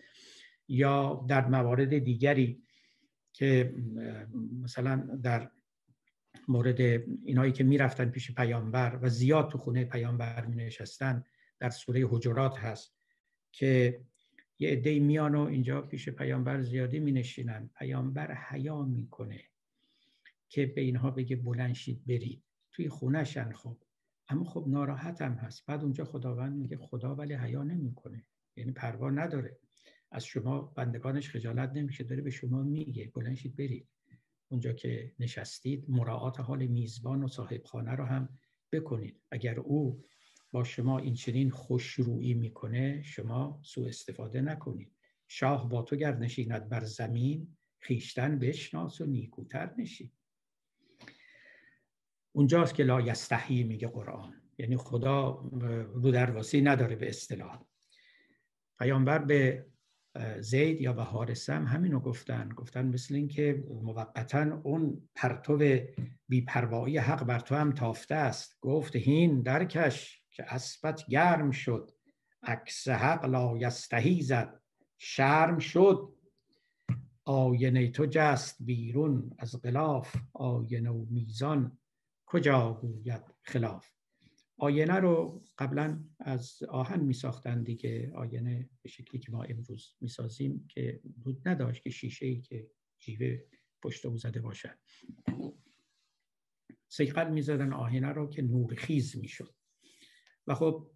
یا در موارد دیگری که مثلا در مورد اینایی که می‌رفتن پیش پیامبر و زیاد تو خونه پیامبر می نشستن در سوره حجرات هست که یه عده میان و اینجا پیش پیامبر زیادی می نشینن پیامبر حیا می‌کنه که به اینها بگه بلنشید برید. توی خونهشن خب. اما خب ناراحت هم هست. بعد اونجا خداوند میگه خدا ولی حیا نمی‌کنه. یعنی پروا نداره. از شما بندگانش خجالت نمیشه داره به شما میگه بلنشید برید. اونجا که نشستید مراعات حال میزبان و صاحب خانه رو هم بکنید. اگر او با شما این چنین خوشرویی می‌کنه شما سوء استفاده نکنید. شاه با تو گر نشیند بر زمین خیشتن بشناس و نیکوتر نشی اونجاست که لا یستحی میگه قرآن. یعنی خدا رو درواسی نداره به اصطلاح. پیامبر به زید یا به حارسم همینو گفتن. گفتن مثل اینکه موقتا اون پرتو بیپروایی حق بر تو هم تافته است. گفت هین درکش که اسبت گرم شد. عکس حق لا یستهی زد. شرم شد. آینه تو جست بیرون از غلاف. آینه و میزان کجا گوید خلاف؟ آینه رو قبلا از آهن می ساختن دیگه. آینه به شکلی که ما امروز می سازیم که بود نداشت که شیشه ای که جیوه پشت او زده باشد. سیقل می زدن آینه رو که نورخیز می شد و خب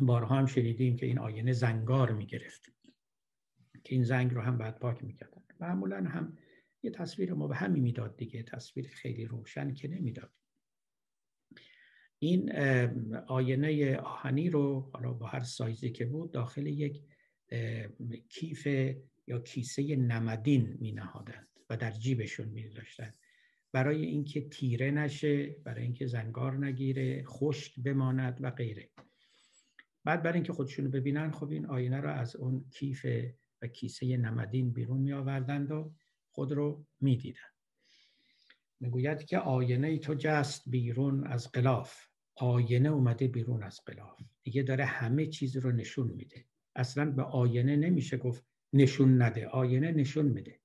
بارها هم شنیدیم که این آینه زنگار می گرفت که این زنگ رو هم بعد پاک می کردن معمولا هم یه تصویر مبهمی می‌داد دیگه. تصویر خیلی روشن که نمی‌داد. این آینه آهنی رو حالا با هر سایزی که بود داخل یک کیف یا کیسه نمدین می نهادند و در جیبشون می داشتند برای اینکه تیره نشه برای اینکه زنگار نگیره خشک بماند و غیره بعد برای اینکه خودشون ببینن خب این آینه رو از اون کیف و کیسه نمدین بیرون می آوردند و خود رو می دیدن. می‌گوید که آینه تو جست بیرون از قلاف آینه اومده بیرون از قلاف دیگه داره همه چیز رو نشون میده. اصلا به آینه نمیشه گفت نشون نده. آینه نشون میده.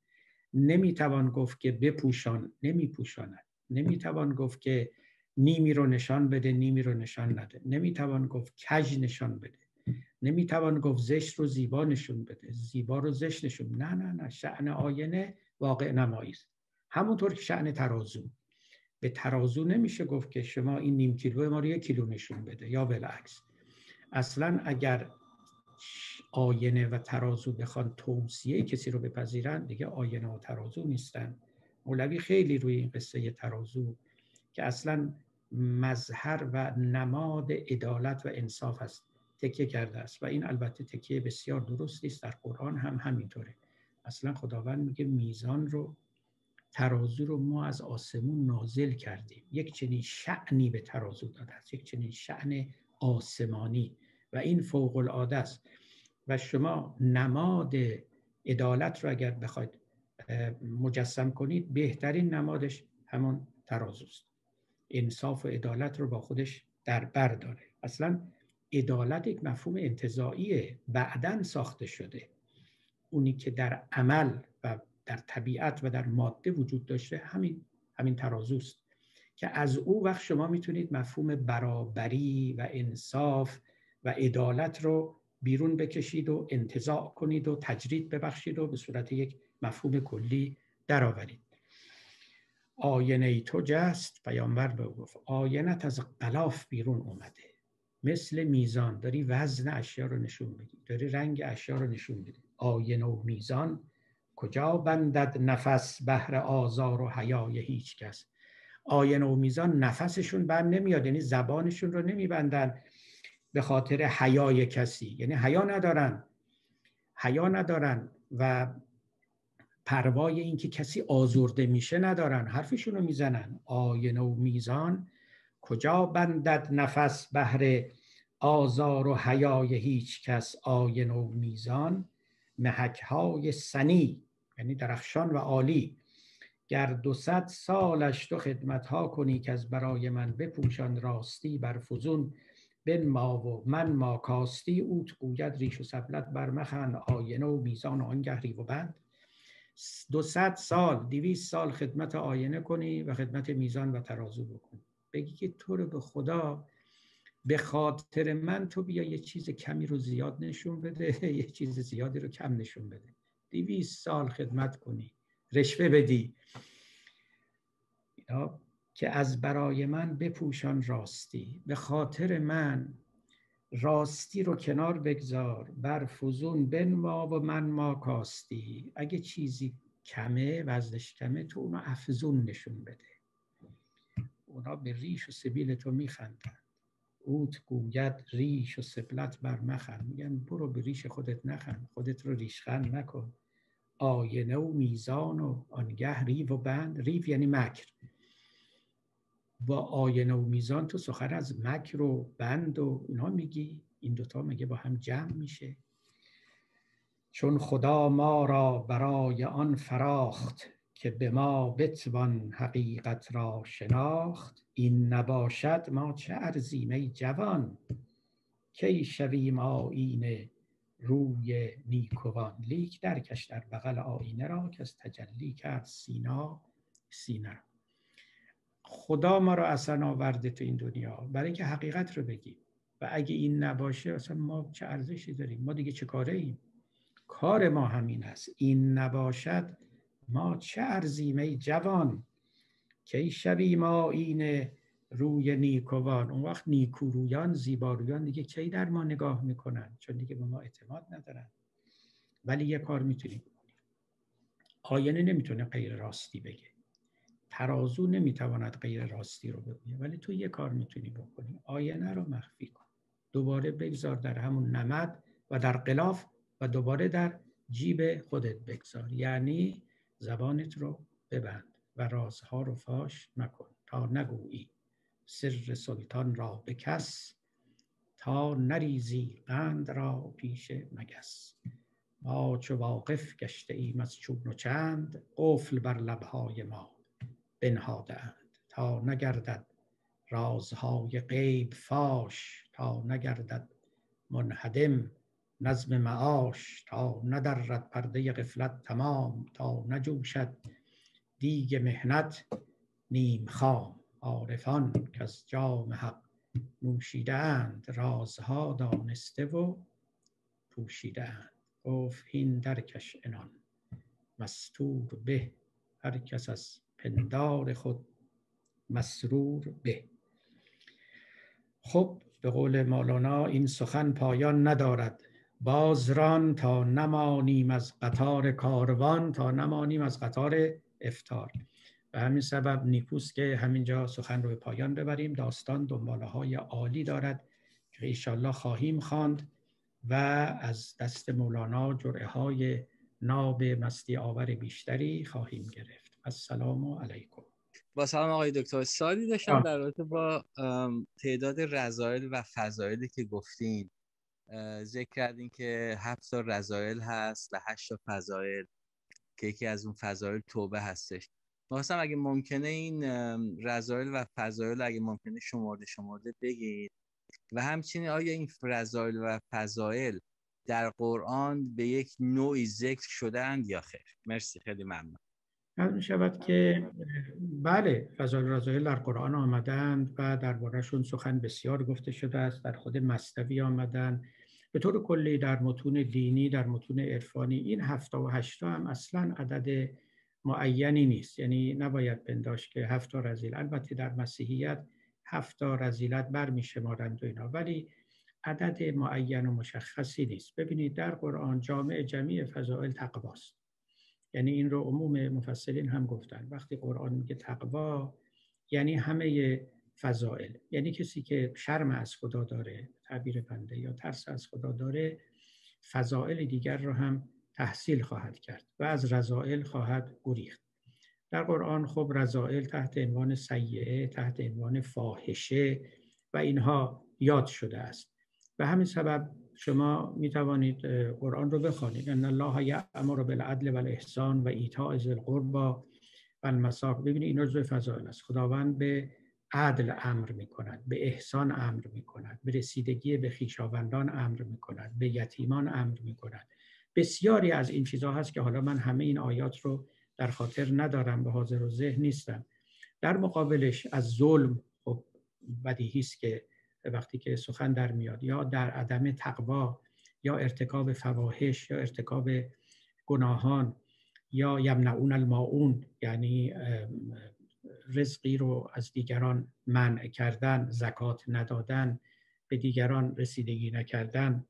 نمی‌توان گفت که بپوشان نمیپوشاند. نمی‌توان گفت که نیمی رو نشان بده نیمی رو نشان نده. نمی‌توان گفت کج نشان بده. نمی‌توان گفت زشت رو زیبا نشون بده. زیبا رو زشت نشون نه نه نه. شعن آینه واقع نمایی است. همونطور که شعن ترازو. به ترازو نمیشه گفت که شما این نیم کیلو ما رو یک کیلو نشون بده یا بالعکس. اصلا اگر آینه و ترازو بخوان توصیه کسی رو بپذیرن دیگه آینه و ترازو نیستن. مولوی خیلی روی این قصه ترازو که اصلا مظهر و نماد عدالت و انصاف است تکیه کرده است. و این البته تکیه بسیار درستی است در قرآن هم همینطوره. اصلا خداوند میگه میزان رو ترازو رو ما از آسمون نازل کردیم. یک چنین شعنی به ترازو داده است یک چنین شعن آسمانی و این فوق العاده است. و شما نماد عدالت رو اگر بخواید مجسم کنید بهترین نمادش همون ترازوست انصاف و عدالت رو با خودش در بر داره. اصلا عدالت یک مفهوم انتظاییه بعدا ساخته شده. اونی که در عمل در طبیعت و در ماده وجود داشته همین همین ترازوست که از او وقت شما می‌تونید مفهوم برابری و انصاف و عدالت رو بیرون بکشید و انتزاع کنید و تجرید ببخشید و به صورت یک مفهوم کلی درآورید. آینه تو جست پیامبر به گفت آینت از غلاف بیرون اومده. مثل میزان داری وزن اشیا رو نشون بدی داری رنگ اشیا رو نشون بدی آینه و میزان کجا بندد نفس بهر آزار و حیای هیچ کس؟ آینه و میزان نفسشون بند نمیاد یعنی زبانشون رو نمیبندن به خاطر حیای کسی. یعنی حیا ندارن. حیا ندارن و پروای اینکه کسی آزرده میشه ندارن. حرفشون رو می‌زنن. آینه و میزان کجا بندد نفس بهر آزار و حیای هیچ کس؟ آینه و میزان محک های سنی. یعنی درخشان و عالی. گر دو صد سالش تو خدمت ها کنی که از برای من بپوشان راستی بر فزون بن ما و من ما کاستی اوت گوید ریش و سبلت بر مخن آینه و میزان و آنگه و بند. دو صد سال دیویس سال خدمت آینه کنی و خدمت میزان و ترازو بکنی بگی که تو رو به خدا به خاطر من تو بیا یه چیز کمی رو زیاد نشون بده (laughs) یه چیز زیادی رو کم نشون بده. دیویس سال خدمت کنی رشوه بدی. که از برای من بپوشان راستی. به خاطر من راستی رو کنار بگذار. بر فزون بنما و من ما کاستی. اگه چیزی کمه وزنش کمه تو اونو افزون نشون بده. اونا به ریش و سبیل تو میخندن. اوت گوید ریش و سبلت بر مخن میگن برو به ریش خودت نخند. خودت رو ریشخند نکن. آینه و میزان و آنگه ریو و بند. ریو یعنی مکر. با آینه و میزان تو سخن از مکر و بند و اینا میگی. این دوتا مگه با هم جمع میشه؟ چون خدا ما را برای آن فراخت که به ما بتوان حقیقت را شناخت. این نباشد ما چه ارزیم ای جوان؟ کی شویم آینه روی نیکوان لیک درکش در بغل آینه را که از تجلی کرد سینا سینه خدا ما رو اصلا آورده تو این دنیا. برای اینکه حقیقت رو بگیم و اگه این نباشه اصلا ما چه ارزشی داریم؟ ما دیگه چه کاره ایم؟ کار ما همین است. این نباشد ما چه ارزیم ای جوان؟ کی ما این روی نیکوان. اون وقت نیکورویان زیبارویان دیگه کی در ما نگاه می‌کنن؟ چون دیگه به ما اعتماد ندارن. ولی یه کار می‌تونیم بکنیم. آینه نمی‌تونه غیر راستی بگه. ترازو نمی‌تواند غیر راستی رو بگه ولی تو یه کار می‌تونی بکنی. آینه رو مخفی کن. دوباره بگذار در همون نمد و در قلاف و دوباره در جیب خودت بگذار. یعنی زبانت رو ببند و رازها رو فاش مکن تا نگویی. سر سلطان را به کس تا نریزی قند را پیش مگس. ما چو واقف گشته ایم از چون و چند قفل بر لبهای ما بنهاده تا نگردد رازهای غیب فاش تا نگردد منهدم نظم معاش تا ندرد پرده غفلت تمام تا نجوشد دیگ مهنت نیم خام. عارفان که از جام حق نوشیدند رازها دانسته و پوشیدند گفت هین درکش انان مستور به هر کس از پندار خود مسرور به. خب به قول مولانا این سخن پایان ندارد. بازران تا نمانیم از قطار کاروان تا نمانیم از قطار افتار. به همین سبب نیکوست که همینجا سخن رو به پایان ببریم. داستان دنباله های عالی دارد که ایشالله خواهیم خواند و از دست مولانا جرعه های ناب مستی آور بیشتری خواهیم گرفت. السلام علیکم. با سلام آقای دکتر. سالی داشتم در رابطه با تعداد رضایل و فضایلی که گفتین ذکر کردین که هفت تا رضایل هست و هشت تا فضایل که یکی از اون فضایل توبه هستش. خواستم اگه ممکنه این رضایل و فضایل اگه ممکنه شمارده شمارده بگید. و همچنین آیا این رضایل و فضایل در قرآن به یک نوعی ذکر شدند یا خیر؟ مرسی خیلی ممنون. می شود که بله فضایل رضایل در قرآن آمدند و دربارهشون سخن بسیار گفته شده است در خود مستوی آمدن به طور کلی در متون دینی در متون عرفانی این هفته و هشتا هم اصلا عدد معینی نیست. یعنی نباید پنداش که هفتا رزیل البته در مسیحیت هفتا رزیلت بر می شمارند و اینا. ولی عدد معین و مشخصی نیست. ببینید در قرآن جامع جمعی فضائل تقواست. یعنی این رو عموم مفسرین هم گفتن. وقتی قرآن میگه تقوا یعنی همه فضائل. یعنی کسی که شرم از خدا داره تعبیر بنده یا ترس از خدا داره فضائل دیگر رو هم تحصیل خواهد کرد و از رضائل خواهد گریخت. در قرآن خب رضائل تحت عنوان سیعه تحت عنوان فاحشه و اینها یاد شده است. به همین سبب شما می توانید قرآن رو بخوانید. ان الله یأمر بالعدل والاحسان و ایتاء ذی القربى و المساق ببینید این جزء فضائل است. خداوند به عدل امر می کند به احسان امر می کند به رسیدگی به خیشاوندان امر می کند به یتیمان امر می کند بسیاری از این چیزها هست که حالا من همه این آیات رو در خاطر ندارم به حاضر و ذهن نیستم. در مقابلش از ظلم خب بدیهی است که وقتی که سخن در میاد یا در عدم تقوا یا ارتکاب فواحش یا ارتکاب گناهان یا یمنعون الماعون یعنی رزقی رو از دیگران منع کردن زکات ندادن به دیگران رسیدگی نکردن.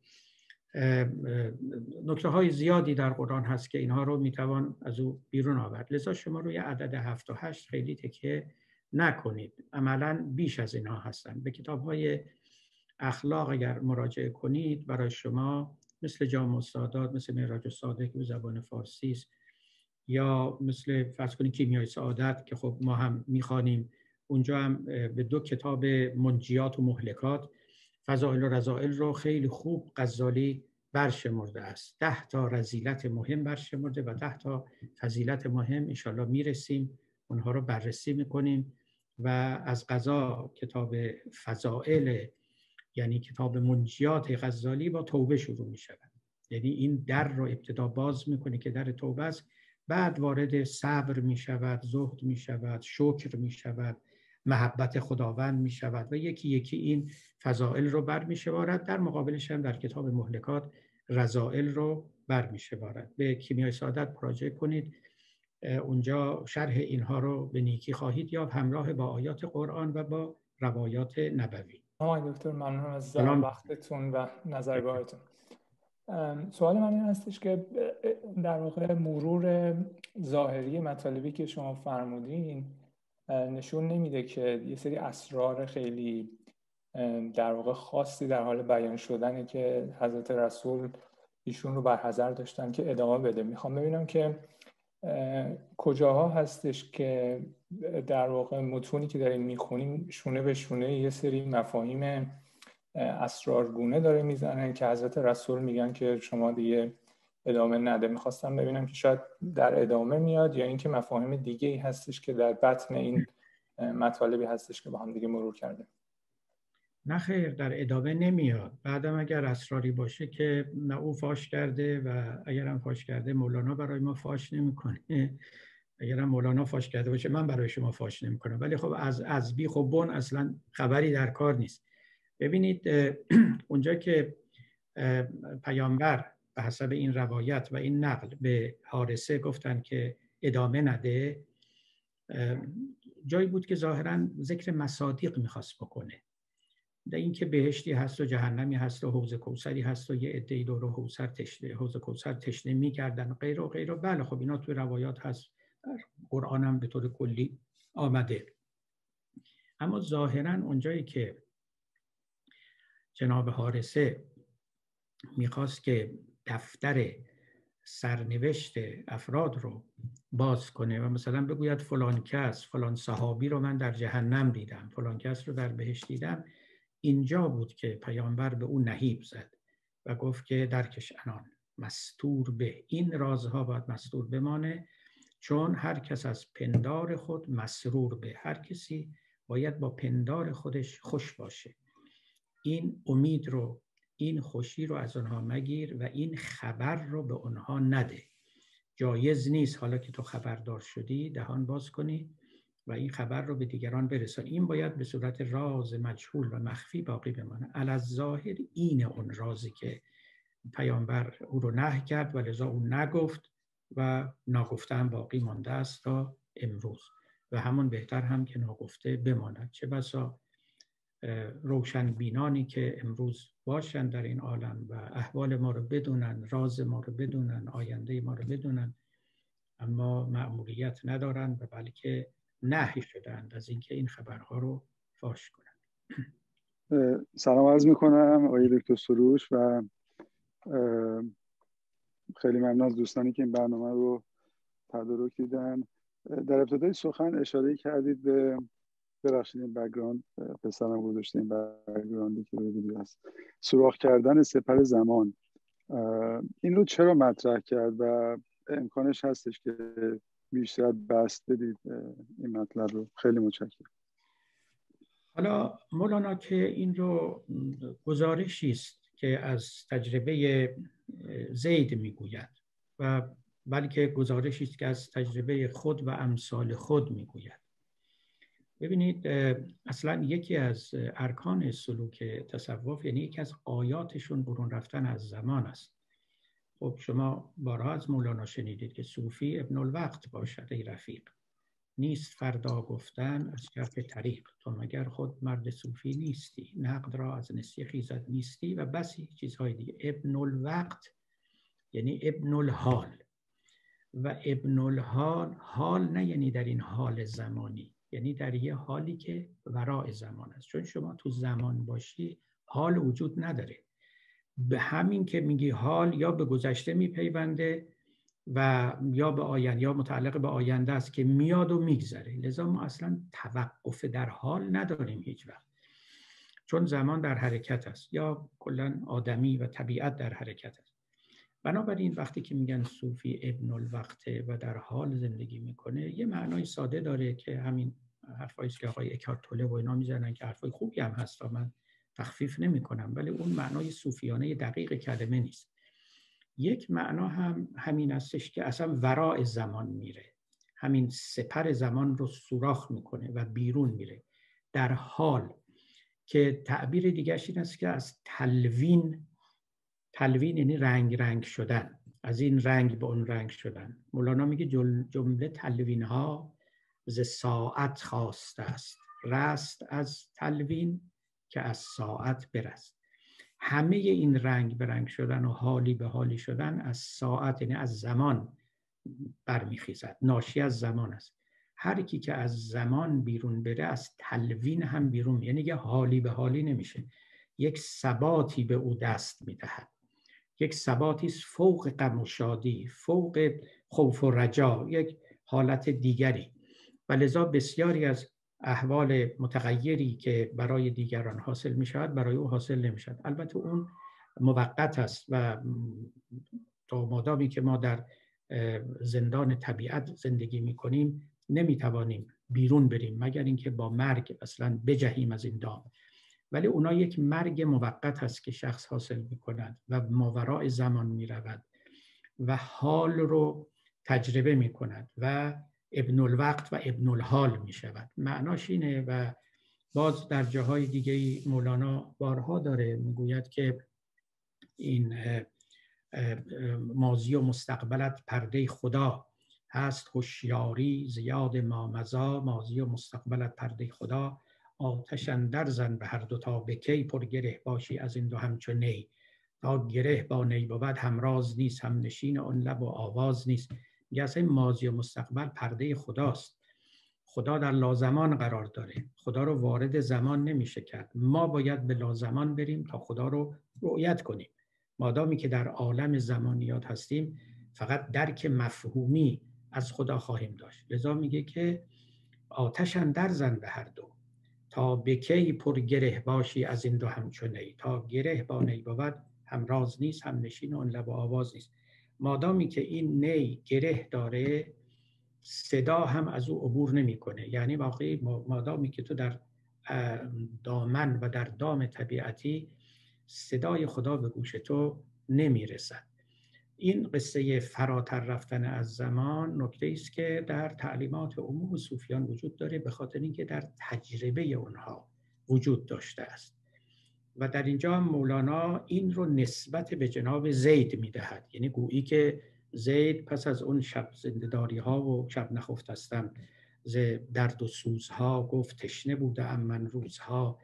نکته های زیادی در قرآن هست که اینها رو می‌توان از او بیرون آورد. لذا شما روی عدد هفت و هشت خیلی تکیه نکنید. عملا بیش از اینها هستن. به کتاب های اخلاق اگر مراجعه کنید برای شما مثل جامع سادات مثل معراج ساده که زبان فارسی است یا مثل فرض کنید کیمیای سعادت که خب ما هم می‌خوانیم. اونجا هم به دو کتاب منجیات و مهلکات فضائل و رضائل رو خیلی خوب غزالی برشمرده است. ده تا رزیلت مهم برشمرده و ده تا فضیلت مهم انشالله می‌رسیم. اونها رو بررسی می‌کنیم و از قضا کتاب فضائل یعنی کتاب منجیات غزالی با توبه شروع می شود یعنی این در رو ابتدا باز می‌کنه که در توبه است. بعد وارد صبر می شود زهد می شود شکر می شود محبت خداوند می شود و یکی یکی این فضائل رو بر می شوارد در مقابلش هم در کتاب مهلکات رضائل رو بر می شوارد به کیمیای سعادت پراجعه کنید. اونجا شرح اینها رو به نیکی خواهید یا همراه با آیات قرآن و با روایات نبوی. آقای دکتر ممنون از وقتتون و نظرگاهتون. سوال من این هستش که در واقع مرور ظاهری مطالبی که شما فرمودین نشون نمیده که یه سری اسرار خیلی در واقع خاصی در حال بیان شدنه که حضرت رسول ایشون رو بر حضر داشتن که ادامه بده. می‌خوام ببینم که کجاها هستش که در واقع متونی که داریم می‌خونیم شونه به شونه یه سری مفاهیم اسرارگونه داره می‌زنن که حضرت رسول میگن که شما دیگه ادامه نده. می‌خواستم ببینم که شاید در ادامه میاد یا اینکه مفاهیم دیگه ای هستش که در بطن این مطالبی هستش که با هم دیگه مرور کرده نه خیر در ادامه نمیاد. بعدم اگر اسراری باشه که نه او فاش کرده و اگرم فاش کرده مولانا برای ما فاش نمی‌کنه. اگرم مولانا فاش کرده باشه من برای شما فاش نمی‌کنم. ولی خب از از بی خب بون اصلا خبری در کار نیست. ببینید (clears throat) اونجا که پیامبر به حسب این روایت و این نقل به حارسه گفتن که ادامه نده جایی بود که ظاهرا ذکر مصادیق می‌خواست بکنه. در اینکه بهشتی هست و جهنمی هست و حوض کوسری هست و یه عده دور حوض تشنه حوض کوسر تشنه می‌کردن غیر و غیر و بله خب اینا توی روایات هست در قرآن هم به طور کلی آمده. اما ظاهرا اونجایی که جناب حارسه می‌خواست که دفتر سرنوشت افراد رو باز کنه و مثلا بگوید فلان کس فلان صحابی رو من در جهنم دیدم فلان کس رو در بهشت دیدم. اینجا بود که پیامبر به اون نهیب زد و گفت که درکش انان مستور به. این رازها باید مستور بمانه چون هر کس از پندار خود مسرور به. هر کسی باید با پندار خودش خوش باشه. این امید رو این خوشی رو از آنها مگیر و این خبر رو به آنها نده. جایز نیست. حالا که تو خبردار شدی دهان باز کنی و این خبر رو به دیگران برسان. این باید به صورت راز مجهول و مخفی باقی بمانه. از ظاهر این اون رازی که پیامبر او رو نه کرد و لذا او نگفت و ناگفته هم باقی مانده است تا امروز. و همون بهتر هم که ناگفته بماند. چه بسا روشن بینانی که امروز باشند در این عالم و احوال ما رو بدونن راز ما رو بدونن آینده ما رو بدونن اما معمولیت ندارند و بلکه نهی شدند از اینکه این خبرها رو فاش کنند سلام عرض می‌کنم آقای دکتر سروش و خیلی ممنون از دوستانی که این برنامه رو تدارک دیدن. در ابتدای سخن اشاره کردید به ببخشید این بگراند پسرم گذاشته این بگراندی که روی هست. سوراخ کردن سپر زمان. این رو چرا مطرح کرد و امکانش هستش که بیشتر بست بدید؟ این مطلب رو. خیلی متشکرم. حالا مولانا که این رو گزارشی است که از تجربه زید می‌گوید و بلکه گزارشی است که از تجربه خود و امثال خود می‌گوید. ببینید اصلا یکی از ارکان سلوک تصوف یعنی یکی از آیاتشون برون رفتن از زمان است. خب شما بارها از مولانا شنیدید که صوفی ابن الوقت باشد ای رفیق. نیست فردا گفتن از شرف طریق. تو مگر خود مرد صوفی نیستی؟ نقد را از نسی خیزد نیستی و بسی چیزهای دیگه. ابن الوقت یعنی ابن الحال. و ابن الحال حال نه یعنی در این حال زمانی. یعنی در یه حالی که وراء زمان است. چون شما تو زمان باشی حال وجود نداره. به همین که میگی حال یا به گذشته میپیونده و یا به آینده یا متعلق به آینده است که میاد و میگذره. لذا ما اصلا توقف در حال نداریم هیچ وقت. چون زمان در حرکت است یا کلا آدمی و طبیعت در حرکت است. بنابراین وقتی که میگن صوفی ابن الوقته و در حال زندگی می‌کنه یه معنای ساده داره که همین حرفایی که آقای اکارتوله و اینا می‌زنن که حرفای خوبی هم هست و من تخفیف نمی کنم ولی اون معنای صوفیانه دقیق کلمه نیست. یک معنا هم همین استش که اصلا وراء زمان میره. همین سپر زمان رو سوراخ می‌کنه و بیرون میره. در حال که تعبیر دیگرش این است که از تلوین تلوین یعنی رنگ رنگ شدن. از این رنگ به اون رنگ شدن. مولانا میگه جمله تلوین ها ز ساعت خواسته است. رست از تلوین که از ساعت برست. همه این رنگ به رنگ شدن و حالی به حالی شدن از ساعت یعنی از زمان برمیخیزد. ناشی از زمان است. هر کی که از زمان بیرون بره از تلوین هم بیرون یعنی یه حالی به حالی نمیشه. یک ثباتی به او دست می‌دهد. یک ثباتی فوق غم و شادی فوق خوف و رجا یک حالت دیگری. لذا بسیاری از احوال متغیری که برای دیگران حاصل می شود برای او حاصل نمی شود البته اون موقت است و تا مادامی که ما در زندان طبیعت زندگی می کنیم نمی توانیم بیرون بریم مگر اینکه با مرگ اصلا بجهیم از این دام. ولی اونا یک مرگ موقت هست که شخص حاصل می کند و ماورای زمان می رود و حال رو تجربه می کند و ابن الوقت و ابن الحال می شود معناش اینه و باز در جاهای دیگه مولانا بارها داره می‌گوید که این ماضی و مستقبلت پرده خدا هست هوشیاری زیاد مامزا ماضی و مستقبلت پرده خدا آتش در زن به هر دو تا به پر گره باشی از این دو همچو نی. تا گره با نی بود همراز نیست هم نشین اون لب و آواز نیست. اصلا ماضی و مستقبل پرده خداست. خدا در لازمان قرار داره. خدا رو وارد زمان نمیشه کرد. ما باید به لازمان بریم تا خدا رو رؤیت کنیم. مادامی که در عالم زمانیات هستیم فقط درک مفهومی از خدا خواهیم داشت. لذا میگه که آتش در زن به هر دو. تا به کی پر گره باشی از این دو همچونه تا گره با نی بود هم راز نیست هم نشین اون لب آواز نیست. مادامی که این نی گره داره صدا هم از او عبور نمی‌کنه. یعنی واقعی مادامی که تو در دامن و در دام طبیعتی صدای خدا به گوش تو نمی‌رسد. این قصه فراتر رفتن از زمان نکته است که در تعلیمات عموم صوفیان وجود داره به خاطر اینکه در تجربه اونها وجود داشته است. و در اینجا مولانا این رو نسبت به جناب زید می‌دهد. یعنی گویی که زید پس از اون شب زندداری ها و شب نخفتستم ز درد و سوزها گفت تشنه بوده ام من روزها.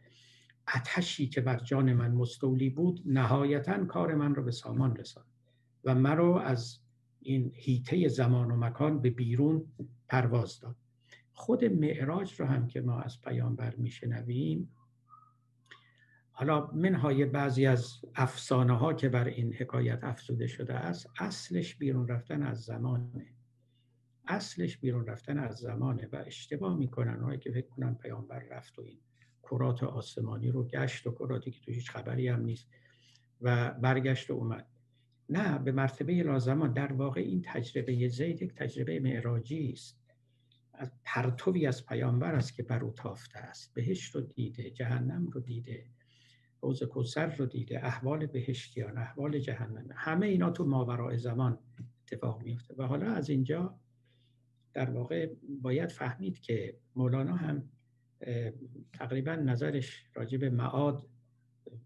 اتشی که بر جان من مستولی بود نهایتا کار من رو به سامان رساند و مرا از این هیته زمان و مکان به بیرون پرواز داد. خود معراج رو هم که ما از پیامبر میشنویم حالا منهای بعضی از افسانه ها که بر این حکایت افزوده شده است اصلش بیرون رفتن از زمانه. اصلش بیرون رفتن از زمانه و اشتباه می‌کنن. هایی که فکر کنن پیامبر رفت و این کرات آسمانی رو گشت و کراتی که تو هیچ خبری هم نیست و برگشت و اومد. نه به مرتبه لازمان. در واقع این تجربه زید یک تجربه معراجی است. از پرتوی از پیامبر است که بر او تافته است. بهشت رو دیده جهنم رو دیده. حوض کوسر رو دیده احوال بهشتیان احوال جهنم همه اینا تو ماورای زمان اتفاق میفته و حالا از اینجا در واقع باید فهمید که مولانا هم تقریبا نظرش راجع به معاد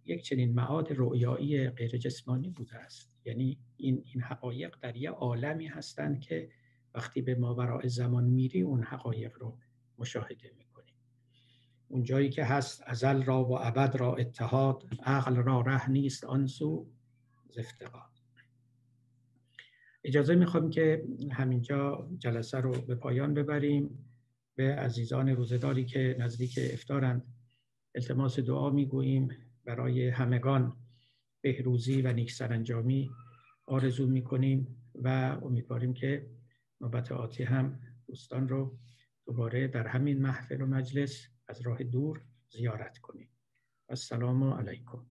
یک چنین معاد رویایی غیر جسمانی بوده است. یعنی این این حقایق در یه عالمی هستند که وقتی به ماورای زمان میری اون حقایق رو مشاهده می‌کنی. اون جایی که هست ازل را و ابد را اتحاد عقل را ره نیست آن سو زفتقاد اجازه می‌خوام که همینجا جلسه رو به پایان ببریم. به عزیزان روزداری که نزدیک افتارند التماس دعا می‌گوییم. برای همگان بهروزی و نیک سرانجامی آرزو می‌کنیم و امیدواریم که نوبت آتی هم دوستان رو دوباره در همین محفل و مجلس از راه دور زیارت کنیم السلام علیکم.